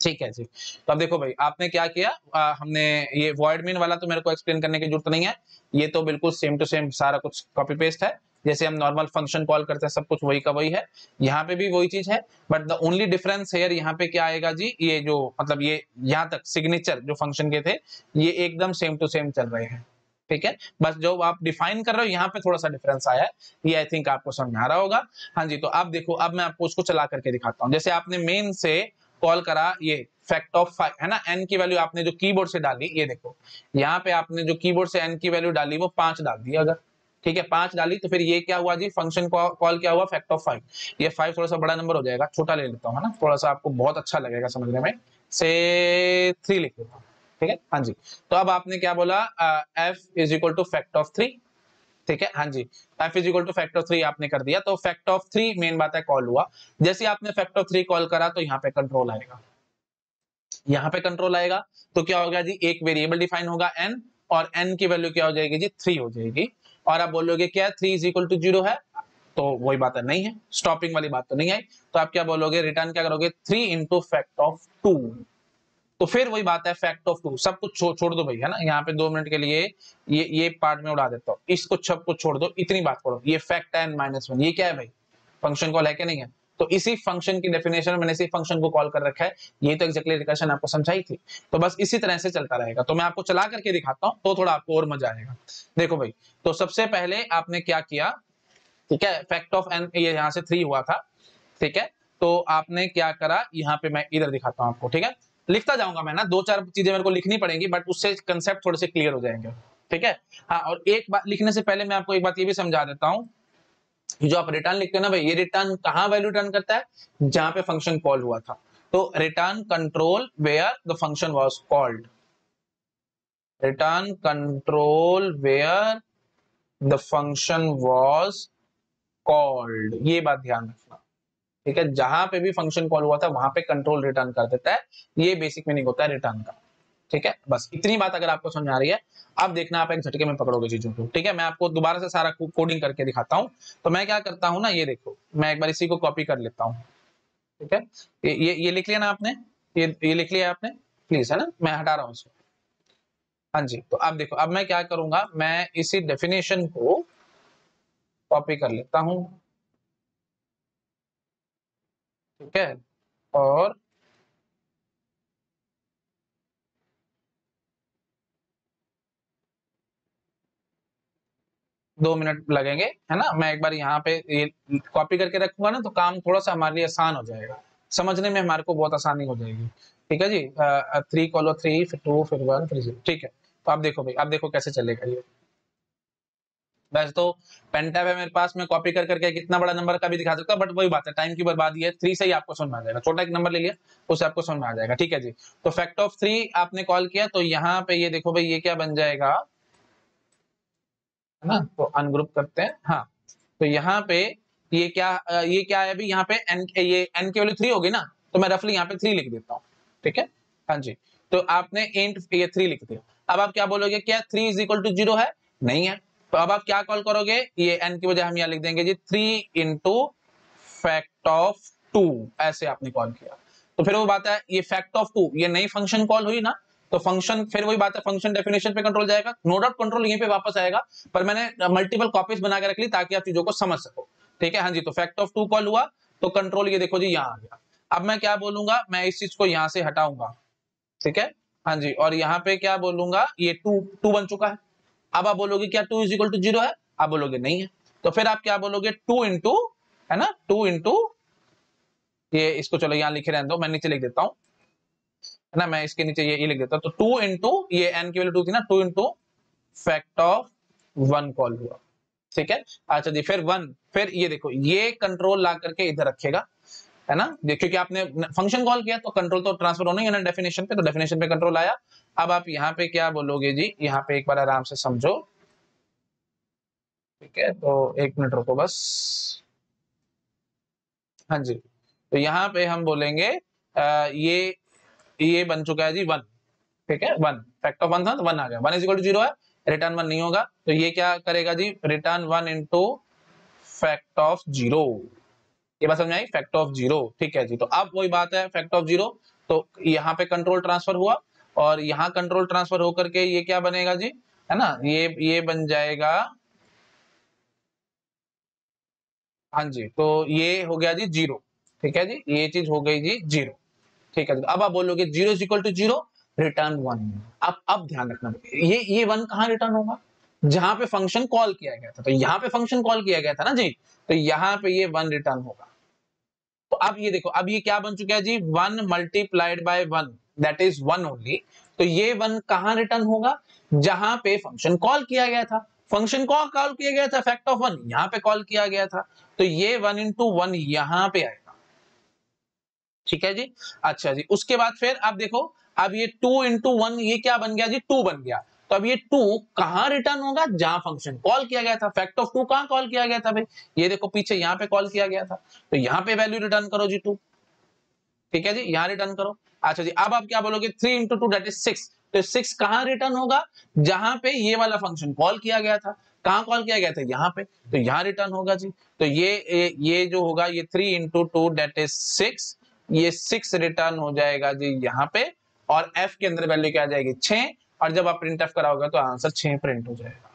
ठीक है जी? तो अब देखो भाई आपने क्या किया? आ, हमने ये वॉइड मीन वाला तो मेरे को एक्सप्लेन करने की ज़रूरत नहीं है। ये तो बिल्कुल सेम टू सेम सारा कुछ कॉपी पेस्ट है। जैसे हम नॉर्मल फ़ंक्शन कॉल करते हैं सब कुछ वही का वही है। यहाँ पे भी वही चीज़ है but the only difference here यहाँ पे क्या आएगा जी? ये जो मतलब ये यहाँ तक सिग्नेचर जो फ़ंक्शन के थे ये एकदम सेम टू सेम चल रहे हैं। ठीक है? बस जो आप डिफाइन कर रहे हो, यहाँ पे थोड़ा सा डिफरेंस आया है। ये आई थिंक आपको समझ में आ रहा होगा। हाँ जी तो आप देखो, अब मैं आपको उसको चला करके दिखाता हूँ। जैसे आपने मेन से कॉल करा, ये फैक्ट ऑफ़ फाइव है ना? एन की वैल्यू आपने जो कीबोर्ड से डाली, ये देखो। यहाँ पे आपने जो कीबोर्ड से एन की वैल्यू डाली, वो पाँच डाल दी अगर। ठीक है? पाँच डाली तो फिर ये क्या हुआ जी? फ़ंक्शन कॉल क्या हुआ? फैक्ट ऑफ़ फाइव ये फाइव थोड़ा सा बड़ा नंबर हो जाएगा। छोटा ले लेता हूँ, है ना? थोड़ा सा आपको बहुत अच्छा लगेगा समझने में। से थ्री लिख लेता हूँ। ठीक है? हाँ जी। तो अब आपने क्या बोला? F is equal to fact of three ठीक है? हाँ जी। F is equal to fact of three आपने कर दिया। तो फैक्ट ऑफ़ थ्री मेन बात है कॉल हुआ। जैसे आपने फैक्ट ऑफ़ थ्री कॉल करा तो यहाँ पे कंट्रोल आएगा। यहाँ पे कंट्रोल आएगा। तो क्या होगा जी? एक वेरिएबल डिफाइन होगा एन और एन की वैल्यू क्या हो जाएगी जी? थ्री हो जाएगी। और आप बोलोगे, क्या three is equal to zero है? तो वही बात है, नहीं है। स्टॉपिंग वाली बात तो नहीं आई। तो आप क्या बोलोगे? रिटर्न क्या करोगे? Three into fact of two तो फिर वही बात है फैक्ट ऑफ़ टू सब कुछ छोड़ दो भाई, है ना? यहाँ पे दो मिनट के लिए ये ये पार्ट में उड़ा देता हूँ। इसको सब कुछ छोड़ दो, इतनी बात करो। ये फैक्ट एन माइनस वन ये क्या है भाई? फ़ंक्शन कॉल है कि नहीं है? तो इसी फ़ंक्शन की डेफिनेशन मैंने इसी फ़ंक्शन को कॉल कर रखा है। ये तो एक्जेक्टली रिकर्शन आपको समझाई थी। तो बस इसी तरह से चलता रहेगा। तो मैं आपको चला करके दिखाता हूँ तो थोड़ा आपको और मज़ा आएगा। देखो भाई तो सबसे पहले आपने क्या किया? ठीक है फैक्ट ऑफ़ एन ये यहाँ से थ्री हुआ था। ठीक है तो आपने क्या करा? यहाँ पे मैं इधर दिखाता हूँ आपको, ठीक है? लिखता जाऊँगा मैं ना, दो चार चीज़ें मेरे को लिखनी पड़ेंगी बट उससे कंसेप्ट थोड़े से क्लियर हो जाएँगे। ठीक है? हाँ और एक बात, लिखने से पहले मैं आपको एक बात ये भी समझा देता हूँ जो आप रिटर्न लिखते हो ना भाई, ये रिटर्न कहाँ वैल्यू रिटर्न करता है? जहाँ पे फ़ंक्शन कॉल हुआ था। तो return control where the function was called return control where the function was called ये बात ध्यान रखना। ठीक है जहाँ पे भी फ़ंक्शन कॉल हुआ था वहाँ पे कंट्रोल रिटर्न कर देता है। ये बेसिक मीनिंग होता है रिटर्न का। ठीक है बस इतनी बात अगर आपको समझ आ रही है अब देखना आप एक झटके में पकड़ोगे चीज़ों को। ठीक है मैं आपको दोबारा से सारा कोडिंग करके दिखाता हूँ। तो मैं क्या करता हूँ ना ये देखो मैं एक बार इसी को कॉपी कर लेता हूँ। ठीक है ये ये, लिख लिया ना आपने? ये ये लिख लिया आपने? प्लीज़ है ना? मैं हटा रहा हूँ इसको हाँ जी तो अब देखो अब मैं क्या करूँगा मैं इसी डेफिनेशन को कॉपी कर लेता हूँ। ठीक है? और दो मिनट लगेंगे, है ना? मैं एक बार यहाँ पे ये कॉपी करके रखूँगा ना तो काम थोड़ा सा हमारे लिए आसान हो जाएगा। समझने में हमारे को बहुत आसानी हो जाएगी। ठीक है जी? थ्री कॉलो थ्री फिर टू फिर वन फिर ज़ीरो ठीक है। तो आप देखो भाई, आप देखो कैसे चलेगा ये। वैसे तो पेन है मेरे पास, में कॉपी कर करके कितना बड़ा नंबर का भी दिखा सकता बट वही बात है टाइम की बर्बादी है थ्री से ही आपको समझ में आ जाएगा। छोटा एक नंबर ले लिया उससे आपको समझ में आ जाएगा, ठीक है जी। तो फैक्ट ऑफ़ थ्री आपने कॉल किया तो यहाँ पे ये देखो भाई, ये क्या बन जाएगा? है ना? तो अनग्रुप करते हैं हाँ। तो यहाँ पे ये क्या ये क्या है अभी? यहाँ पे एन ये एन की वैल्यू थ्री होगी ना तो मैं रफली यहाँ पे थ्री लिख देता हूँ, ठीक है? हाँ जी। तो आपने इंट ये थ्री लिख दिया। अब आप क्या बोलोगे, क्या three is equal to zero है? नहीं है। तो अब आप क्या कॉल करोगे? ये एन की वजह हम यहाँ लिख देंगे जी three into fact of two ऐसे आपने कॉल किया। तो फिर वो बात है, ये फैक्ट ऑफ़ टू ये नई फ़ंक्शन कॉल हुई ना तो फ़ंक्शन फिर वही बात है फ़ंक्शन डेफिनेशन पे कंट्रोल जाएगा। नो डाउट कंट्रोल यहीं पे वापस आएगा, पर मैंने मल्टीपल कॉपीज बना के रख ली ताकि आप चीज़ों को समझ सको। ठीक है? हाँ जी तो फैक्ट ऑफ़ टू कॉल हुआ तो कंट्रोल ये देखो जी यहाँ आ गया। अब मैं क्या बोलूँगा? मैं इस चीज़ को यहाँ से हटाऊँगा। ठीक है? हाँ जी, और यहाँ पे क्या बोलूँगा? ये टू टू बन चुका है। अब आप बोलोगे क्या two is equal to zero है? आप बोलोगे नहीं है। तो फिर आप क्या बोलोगे? टू इंटू है ना? टू इंटू ये इसको चलो यहाँ लिखे रहने दो मैं नीचे लिख देता हूँ। है ना? मैं इसके नीचे ये, ये लिख देता हूँ। तो टू इंटू ये एन की वैल्यू टू थी ना? Two into fact of one call हुआ। ठीक है? अच्छा जी फिर वन फिर ये देखो ये कंट्रोल ला करके इधर रखेगा। है ना? क्योंकि आपने फ़ंक्शन कॉल किया तो कंट्रोल तो ट्रांसफ़र होना ही है ना डेफिनेशन पे तो डेफिनेशन पे कंट्रोल आया। अब आप यहाँ पे क्या बोलोगे जी? यहाँ पे एक बार आराम से समझो। ठीक है तो एक मिनट रुको बस। हाँ जी तो यहाँ पे हम बोलेंगे आ, ये ये बन चुका है जी वन ठीक है वन फैक्ट ऑफ़ वन था तो वन आ गया। One is equal to zero है रिटर्न वन नहीं होगा। तो ये क्या करेगा जी? Return one into fact of zero ये बात समझ आई? फैक्ट ऑफ़ ज़ीरो ठीक है जी। तो अब वही बात है फैक्ट ऑफ़ ज़ीरो तो यहाँ पे कंट्रोल ट्रांसफ़र हुआ और यहाँ कंट्रोल ट्रांसफ़र होकर के ये क्या बनेगा जी? है ना? ये ये बन जाएगा हाँ जी तो ये हो गया जी ज़ीरो ठीक है जी? ये चीज़ हो गई जी ज़ीरो ठीक है जी। अब आप बोलोगे zero is equal to zero return one अब अब ध्यान रखना, ये ये वन कहाँ रिटर्न होगा? जहाँ पे फ़ंक्शन कॉल किया गया था। तो यहाँ पे फ़ंक्शन कॉल किया गया था ना जी? तो यहाँ पे ये वन रिटर्न होगा। अब ये देखो, अब ये क्या बन चुका है जी? One multiplied by one that is one only तो ये वन कहाँ रिटर्न होगा? जहाँ पे फ़ंक्शन कॉल किया गया था। फ़ंक्शन कॉल कॉल किया गया था फैक्ट ऑफ़ वन यहाँ पे कॉल किया गया था। तो ये वन इंटू वन यहाँ पे आएगा। ठीक है जी? अच्छा जी, उसके बाद फिर आप देखो, अब ये टू इंटू वन ये क्या बन गया जी? टू बन गया। तो अब ये टू कहाँ रिटर्न होगा? जहाँ फ़ंक्शन कॉल किया गया था। फैक्ट ऑफ़ टू कहाँ कॉल किया गया था भाई? ये देखो, पीछे यहाँ पे कॉल किया गया था। तो यहाँ पे वैल्यू रिटर्न करो जी टू ठीक है जी? यहाँ रिटर्न करो। अच्छा जी, अब आप क्या बोलोगे? Three into two that is six तो सिक्स कहाँ रिटर्न होगा? जहाँ पे ये वाला फ़ंक्शन कॉल किया गया था। कहाँ कॉल किया गया था? यहाँ पे। तो यहाँ रिटर्न होगा जी। तो ये ये जो होगा, ये three into two that is six ये सिक्स रिटर्न हो जाएगा जी यहाँ पे। और एफ़ के अंदर वैल्यू क्या आ जाएगी? छह। और जब आप प्रिंट एफ़ कराओगे तो आंसर छह प्रिंट हो जाएगा।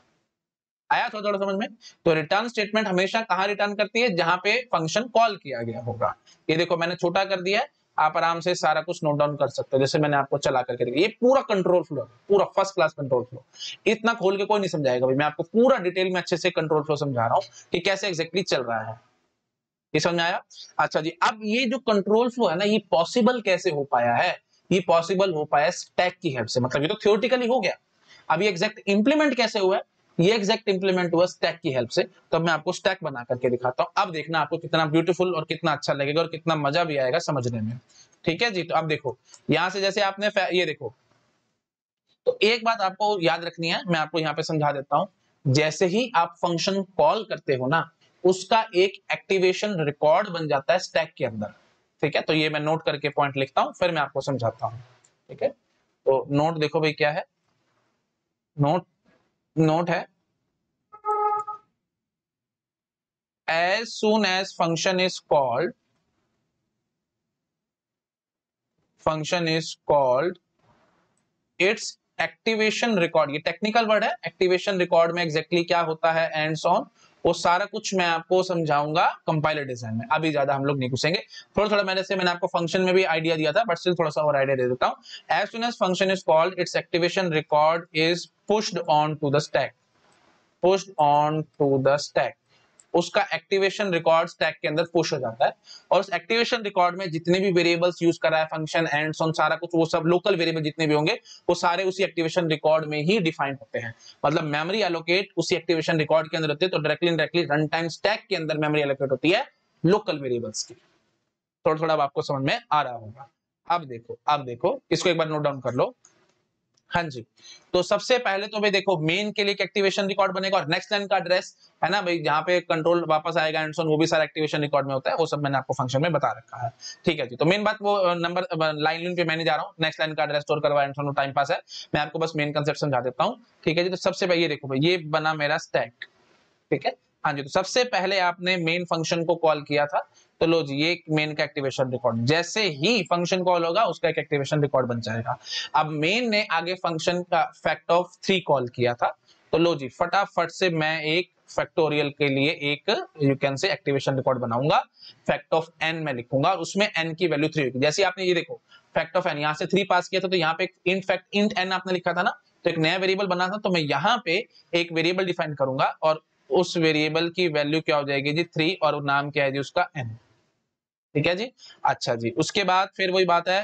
आया थोड़ा थोड़ा समझ में? तो रिटर्न स्टेटमेंट हमेशा कहाँ रिटर्न करती है? जहाँ पे फ़ंक्शन कॉल किया गया होगा। ये देखो, मैंने छोटा कर दिया है। आप आराम से सारा कुछ नोट डाउन कर सकते हो। जैसे मैंने आपको चला करके देखा ये पूरा कंट्रोल फ्लो पूरा फ़र्स्ट क्लास कंट्रोल फ्लो इतना खोल के कोई नहीं समझाएगा भाई। मैं आपको पूरा डिटेल में अच्छे से कंट्रोल फ्लो समझा रहा हूँ कि कैसे एग्जैक्टली चल रहा है। ये समझ आया अच्छा जी, अब ये जो कंट्रोल फ्लो है ना, ये पॉसिबल कैसे हो पाया है? ये पॉसिबल हो पाया स्टैक की हेल्प से। मतलब ये तो थियोरटिकली हो गया। अब ये एग्जैक्ट इंप्लीमेंट कैसे हुआ ये एग्जैक्ट इंप्लीमेंट हुआ स्टैक की हेल्प से। तो मैं आपको स्टैक बना करके दिखाता हूँ। अब देखना आपको कितना ब्यूटीफुल और कितना अच्छा लगेगा और कितना मज़ा भी आएगा समझने में। ठीक है जी? तो अब देखो, यहाँ से जैसे आपने ये देखो। तो एक बात आपको याद रखनी है, मैं आपको यहाँ पे समझा देता हूँ। जैसे ही आप फ़ंक्शन कॉल करते हो ना, उसका एक एक्टिवेशन रिकॉर्ड बन जाता है स्टैक के अंदर। ठीक है? तो ये मैं नोट करके पॉइंट लिखता हूँ, फिर मैं आपको समझाता हूँ। ठीक है? तो नोट देखो भाई क्या है? नोट नोट है, as soon as function is called, function is called, its activation record ये टेक्निकल वर्ड है एक्टिवेशन रिकॉर्ड में एग्जैक्टली exactly क्या होता है एंड ऑन वो सारा कुछ मैं आपको समझाऊँगा कंपाइलर डिज़ाइन में। अभी ज़्यादा हम लोग नहीं घुसेंगे। थोड़ा थोड़ा मैंने से मैंने आपको फ़ंक्शन में भी आइडिया दिया था बट स्टिल थोड़ा सा और आइडिया दे देता हूँ। As soon as function is called it's activation record is pushed on to the stack pushed on to the stack उसका एक्टिवेशन रिकॉर्ड स्टैक के अंदर पुश हो जाता है। और उस एक्टिवेशन रिकॉर्ड में जितने भी वेरिएबल्स यूज़ करा है फ़ंक्शन एंड सारा कुछ, वो सब लोकल वेरिएबल जितने भी होंगे, वो सारे उसी एक्टिवेशन रिकॉर्ड में ही डिफाइन होते हैं। मतलब मेमोरी एलोकेट उसी एक्टिवेशन रिकॉर्ड के अंदर होती है तो directly directly run time stack के अंदर मेमोरी एलोकेट होती है लोकल वेरिएबल्स की। थोड़ा थोड़ा आपको समझ में आ रहा होगा। अब देखो अब देखो, इसको एक बार नोट डाउन कर लो। हाँ जी। तो सबसे पहले तो भाई देखो मेन के लिए एक्टिवेशन रिकॉर्ड बनेगा और नेक्स्ट लाइन का एड्रेस है ना भाई? जहाँ पे कंट्रोल वापस आएगा एंड वो भी सारा एक्टिवेशन रिकॉर्ड में होता है, वो सब मैंने आपको फ़ंक्शन में बता रखा है। ठीक है जी तो मेन बात वो नंबर लाइन लाइन पे मैंने जा रहा हूँ। नेक्स्ट लाइन का एड्रेस स्टोर करवा एंड टाइम पास है। मैं आपको बस मेन कंसेप्ट समझा देता हूँ। ठीक है जी तो सबसे पहले ये देखो भाई, ये बना मेरा स्टैक ठीक है? हाँ जी तो सबसे पहले आपने मेन फ़ंक्शन को कॉल किया था। तो लो जी, ये मेन का एक्टिवेशन रिकॉर्ड जैसे ही फ़ंक्शन कॉल होगा, उसका एक एक्टिवेशन रिकॉर्ड बन जाएगा। अब मेन ने आगे फ़ंक्शन का फैक्ट ऑफ़ थ्री कॉल किया था। तो लो जी, फटाफट से मैं एक फैक्टोरियल के लिए एक you can say activation record बनाऊँगा। फैक्ट ऑफ़ एन में लिखूँगा, और उसमें एन की वैल्यू थ्री होगी। जैसे आपने, ये देखो फैक्ट ऑफ़ एन यहाँ से थ्री पास किया था तो यहाँ पे इन फैक्ट इंट एन आपने लिखा था ना? तो एक नया वेरिएबल बना था तो मैं यहाँ पे एक वेरिएबल डिफाइन करूँगा, और उस वेरिएबल की वैल्यू क्या हो जाएगी जी? थ्री और नाम क्या है जी उसका? एन ठीक है जी? अच्छा जी। उसके बाद फिर वही बात है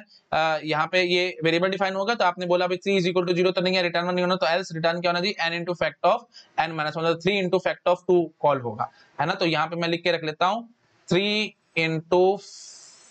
यहाँ पे ये वेरिएबल डिफाइन होगा तो आपने बोला three is equal to zero तो नहीं है रिटर्न नहीं होना तो एल्स रिटर्न क्या होना जी? N into fact of N minus one three into fact of two call होगा। है ना? तो यहाँ पे मैं लिख के रख लेता हूँ three into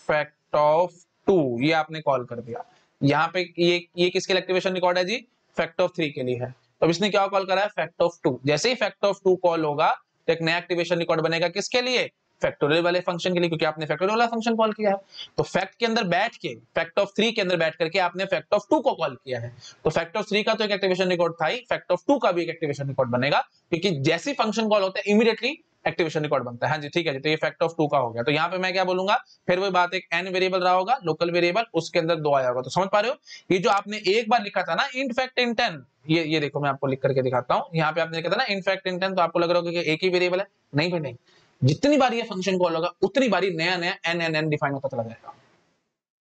fact of two ये आपने कॉल कर दिया। यहाँ पे ये ये किसके एक्टिवेशन रिकॉर्ड है जी? फैक्ट ऑफ़ थ्री के लिए है। तो इसने क्या कॉल करा है? फैक्ट ऑफ़ टू जैसे ही फैक्ट ऑफ़ टू कॉल होगा तो एक नया एक्टिवेशन रिकॉर्ड बनेगा किसके लिए? फैक्टोरियल वाले फ़ंक्शन के लिए, क्योंकि आपने फैक्टोरियल वाला फ़ंक्शन कॉल किया है। तो फैक्ट के अंदर बैठ के फैक्ट ऑफ़ थ्री के अंदर बैठ करके आपने फैक्ट ऑफ़ टू को कॉल किया है। तो फैक्ट ऑफ़ थ्री का तो एक एक्टिवेशन रिकॉर्ड था ही फैक्ट ऑफ़ टू का भी एक एक्टिवेशन रिकॉर्ड बनेगा, क्योंकि जैसे फ़ंक्शन कॉल होता है इमीडिएटली एक्टिवेशन रिकॉर्ड बनता है। हाँ जी, ठीक है जी तो ये फैक्ट ऑफ़ टू का हो गया। तो यहाँ पे मैं क्या बोलूँगा, फिर वही बात एक एन वेरिएबल रहा होगा लोकल वेरिएबल उसके अंदर दो आया होगा। तो समझ पा रहे हो? ये जो आपने एक बार लिखा था ना इन फैक्ट इन टेन ये ये देखो मैं आपको लिख करके दिखाता हूँ। यहाँ पे आपने लिखा था ना इन फैक्ट इन टेन तो आपको लग रहा होगा कि एक ही वेरिएबल है। नहीं भाई, नहीं। जितनी बार ये फ़ंक्शन कॉल होगा, उतनी बार नया नया एन एन एन डिफाइन होता चला जाएगा।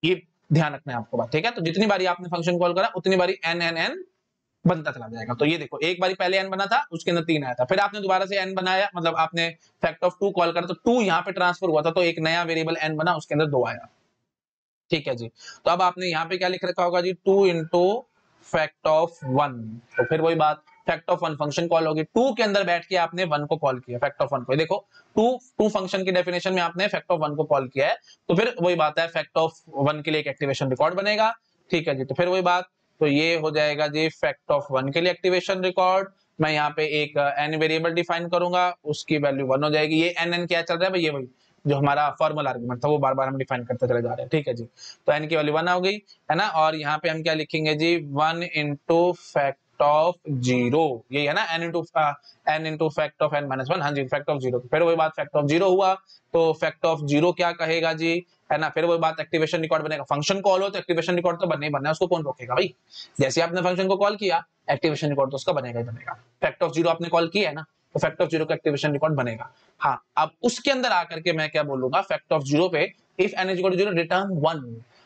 ये ध्यान रखना है आपको बात, ठीक है? तो जितनी बारी आपने फ़ंक्शन कॉल करा, उतनी बारी एन एन एन बनता चला जाएगा। तो ये देखो, एक बारी पहले एन बना था, उसके अंदर तीन आया था। फिर आपने दोबारा से एन बनाया मतलब आपने फैक्ट ऑफ़ टू कॉल करा तो टू यहाँ पे ट्रांसफ़र हुआ था तो एक नया वेरिएबल एन बना, उसके अंदर दो आया। ठीक है जी? तो अब आपने यहाँ पे क्या लिख रखा होगा जी? Two into fact of one तो फिर वही बात fact of one function call होगी। टू के अंदर बैठ के आपने वन को कॉल किया, फैक्ट ऑफ़ वन को। देखो, टू टू फ़ंक्शन की डेफिनेशन में आपने फैक्ट ऑफ़ वन को कॉल किया है तो फिर वही बात है, फैक्ट ऑफ़ वन के लिए एक एक्टिवेशन रिकॉर्ड बनेगा। ठीक है जी तो फिर वही बात तो ये हो जाएगा जी फैक्ट ऑफ़ वन के लिए एक्टिवेशन रिकॉर्ड। मैं यहाँ पे एक एन वेरिएबल डिफाइन करूँगा, उसकी वैल्यू वन हो जाएगी। ये एन एन क्या चल रहा है भाई? ये भाई जो हमारा फॉर्मल आर्गुमेंट था, वो बार बार हम डिफाइन करते चले जा रहे हैं। ठीक है जी तो एन की वैल्यू वन हो गई, है ना? और यहाँ पे हम क्या लिखेंगे जी? One into fact of zero ये है ना N into N into fact of N minus one हाँ जी फैक्ट ऑफ़ ज़ीरो। फिर वही बात फैक्ट ऑफ़ ज़ीरो हुआ तो फैक्ट ऑफ़ ज़ीरो क्या कहेगा जी? है ना, फिर वही बात एक्टिवेशन रिकॉर्ड बनेगा। फ़ंक्शन कॉल हो तो एक्टिवेशन रिकॉर्ड तो बनने ही बनना उसको कौन रोकेगा भाई? जैसे आपने फ़ंक्शन को कॉल किया एक्टिवेशन रिकॉर्ड तो उसका बनेगा ही बनेगा। फैक्ट ऑफ़ ज़ीरो आपने कॉल किया है ना तो फैक्ट ऑफ़ ज़ीरो का एक्टिवेशन रिकॉर्ड बनेगा। हाँ अब उसके अंदर आकर के मैं क्या बोलूँगा? फैक्ट ऑफ़ ज़ीरो पे if N is zero return one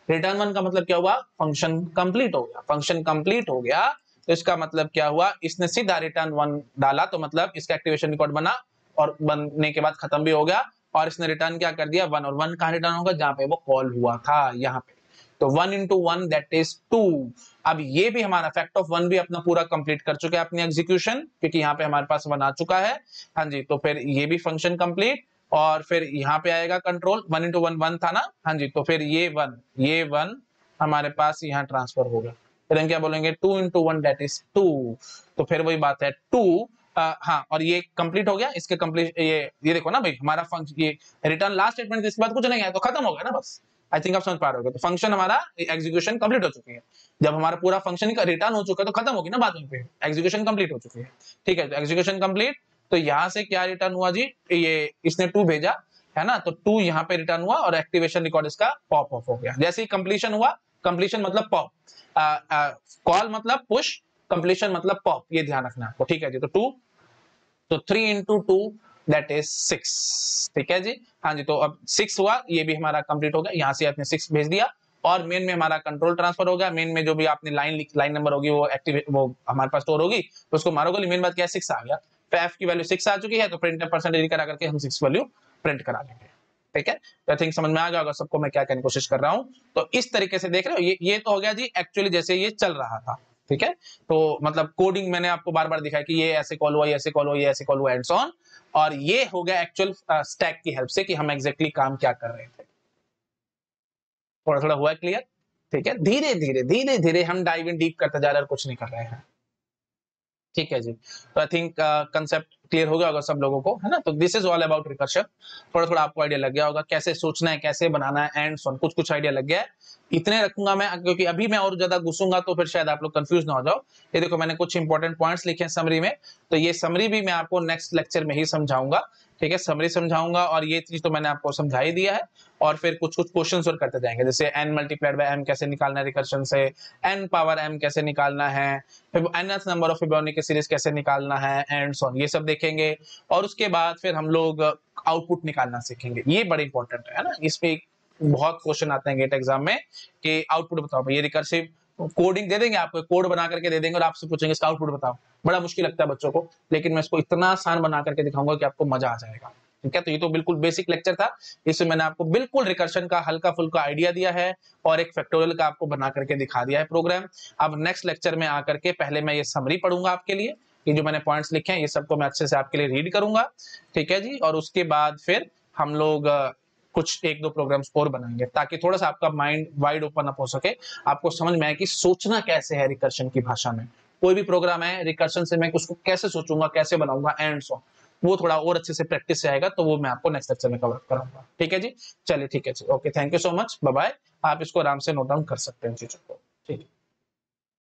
return one का मतलब क्या हुआ? फ़ंक्शन कंप्लीट हो गया। फ़ंक्शन कंप्लीट हो गया तो इसका मतलब क्या हुआ? इसने सीधा रिटर्न वन डाला तो मतलब इसका एक्टिवेशन रिकॉर्ड बना और बनने के बाद खत्म भी हो गया और इसने रिटर्न क्या कर दिया? वन और वन कहा रिटर्न होगा? जहाँ पे वो कॉल हुआ था, यहाँ पे। तो one into one that is two अब ये भी हमारा फैक्ट ऑफ़ वन भी अपना पूरा कंप्लीट कर चुके हैं अपनी एग्जीक्यूशन क्योंकि यहाँ पे हमारे पास वन आ चुका है। हाँ जी तो फिर ये भी फ़ंक्शन कंप्लीट और फिर यहाँ पे आएगा control one into one one था ना? हाँ जी तो फिर ये वन ये वन हमारे पास यहाँ ट्रांसफ़र हो गया। फिर हम क्या बोलेंगे? Two into one that is two तो फिर वही बात है टू हाँ और ये कंप्लीट हो गया, इसके कंप्लीट ये ये देखो ना भाई, हमारा फ़ंक्शन ये रिटर्न लास्ट स्टेटमेंट इसके बाद कुछ नहीं है तो खत्म हो गया ना बस। आई थिंक आप समझ पा रहे हो तो फ़ंक्शन हमारा एग्जीक्यूशन कंप्लीट हो चुकी है। जब हमारा पूरा फ़ंक्शन का रिटर्न हो चुका है तो खत्म होगी ना बाद में एग्जीक्यूशन कंप्लीट हो चुकी है। ठीक है तो एग्जीक्यूशन कंप्लीट तो यहाँ से क्या रिटर्न हुआ जी? ये, इसने टू भेजा, है ना? तो टू यहाँ पे रिटर्न हुआ और एक्टिवेशन रिकॉर्ड इसका पॉप ऑफ़ हो गया। जैसे ही कंप्लीशन हुआ कंप्लीशन मतलब पॉप कॉल मतलब पुश कंप्लीशन मतलब पॉप ये ध्यान रखना आपको, ठीक है जी? तो टू तो three into two that is six ठीक है जी? हाँ जी तो अब सिक्स हुआ, ये भी हमारा कंप्लीट हो गया। यहाँ से आपने सिक्स भेज दिया और मेन में हमारा कंट्रोल ट्रांसफ़र हो गया। मेन में जो भी आपने लाइन लाइन नंबर होगी, वो एक्टिव वो हमारे पास स्टोर होगी। तो उसको मारोगे मेन बात क्या है? सिक्स आ गया। एफ़ की वैल्यू सिक्स आ चुकी है तो प्रिंट परसेंटेज करा करके हम सिक्स वैल्यू प्रिंट करा लेंगे। ठीक है? तो आई थिंक समझ में आ गया होगा सबको मैं क्या कहने की कोशिश कर रहा हूँ। तो इस तरीके से देख रहे हो, ये ये तो हो गया जी एक्चुअली जैसे ये चल रहा था, ठीक है? तो मतलब कोडिंग मैंने आपको बार बार दिखाया कि ये ऐसे कॉल हुआ, ये ऐसे कॉल हुआ, ये ऐसे कॉल हुआ एंड सो ऑन और ये हो गया एक्चुअल स्टैक की हेल्प से कि हम एग्जैक्टली exactly काम क्या कर रहे थे। थोड़ा थोड़ा हुआ क्लियर ठीक है? धीरे धीरे धीरे धीरे हम डाइव इन डीप करते जा रहे हैं और कुछ नहीं कर रहे हैं। ठीक है जी? तो आई थिंक कंसेप्ट क्लियर हो गया होगा सब लोगों को, है ना? तो this is all about recursion थोड़ा थोड़ा आपको आइडिया लग गया होगा कैसे सोचना है, कैसे बनाना है एंड सोन कुछ कुछ आइडिया लग गया है। इतने रखूँगा मैं, क्योंकि अभी मैं और ज़्यादा घुसूँगा तो फिर शायद आप लोग कंफ्यूज ना हो जाओ। ये देखो, मैंने कुछ इंपॉर्टेंट पॉइंट्स लिखे हैं समरी में। तो ये समरी भी मैं आपको नेक्स्ट लेक्चर में ही समझाऊँगा। ठीक है समरी समझाऊँगा और ये चीज़ तो मैंने आपको समझा ही दिया है। और फिर कुछ कुछ क्वेश्चन और करते जाएँगे। जैसे एन मल्टीप्लाइड बाय एम कैसे निकालना है रिकर्शन से? एन पावर एम कैसे निकालना है? N number of Fibonacci series कैसे निकालना है? एंड सो ये सब देखेंगे। और उसके बाद फिर हम लोग आउटपुट निकालना सीखेंगे। ये बड़े इंपॉर्टेंट है ना? इसमें बहुत क्वेश्चन आते हैं गेट एग्ज़ाम में कि आउटपुट बताओ। ये रिकर्सिव कोडिंग दे देंगे आपको कोड बना करके दे देंगे और आपसे पूछेंगे, इसका आउटपुट बताओ। बड़ा मुश्किल लगता है बच्चों को, लेकिन मैं इसको इतना आसान बना करके दिखाऊँगा कि आपको मज़ा आ जाएगा। ठीक है? तो ये तो बिल्कुल बेसिक लेक्चर था। इसमें मैंने आपको बिल्कुल रिकर्शन का हल्का फुल्का आइडिया दिया है और एक फैक्टोरियल का आपको बना करके दिखा दिया है प्रोग्राम अब नेक्स्ट लेक्चर में आकर के पहले मैं ये समरी पढ़ूँगा आपके लिए। ये जो मैंने पॉइंट्स लिखे हैं, ये सबको मैं अच्छे से आपके लिए रीड करूँगा। ठीक है जी? और उसके बाद फिर हम लोग कुछ एक दो प्रोग्राम्स और बनाएँगे ताकि थोड़ा सा आपका माइंड वाइड ओपन अप हो सके। आपको समझ में आए कि सोचना कैसे है रिकर्शन की भाषा में। कोई भी प्रोग्राम है रिकर्शन से मैं उसको कैसे सोचूँगा, कैसे बनाऊँगा एंड सो वो थोड़ा और अच्छे से प्रैक्टिस से आएगा तो वो मैं आपको नेक्स्ट लेक्चर में कवर कराऊँगा। ठीक है जी? चलिए, ठीक है जी। Okay thank you so much bye आप इसको आराम से नोट डाउन कर सकते हैं चीज़ों को। ठीक है।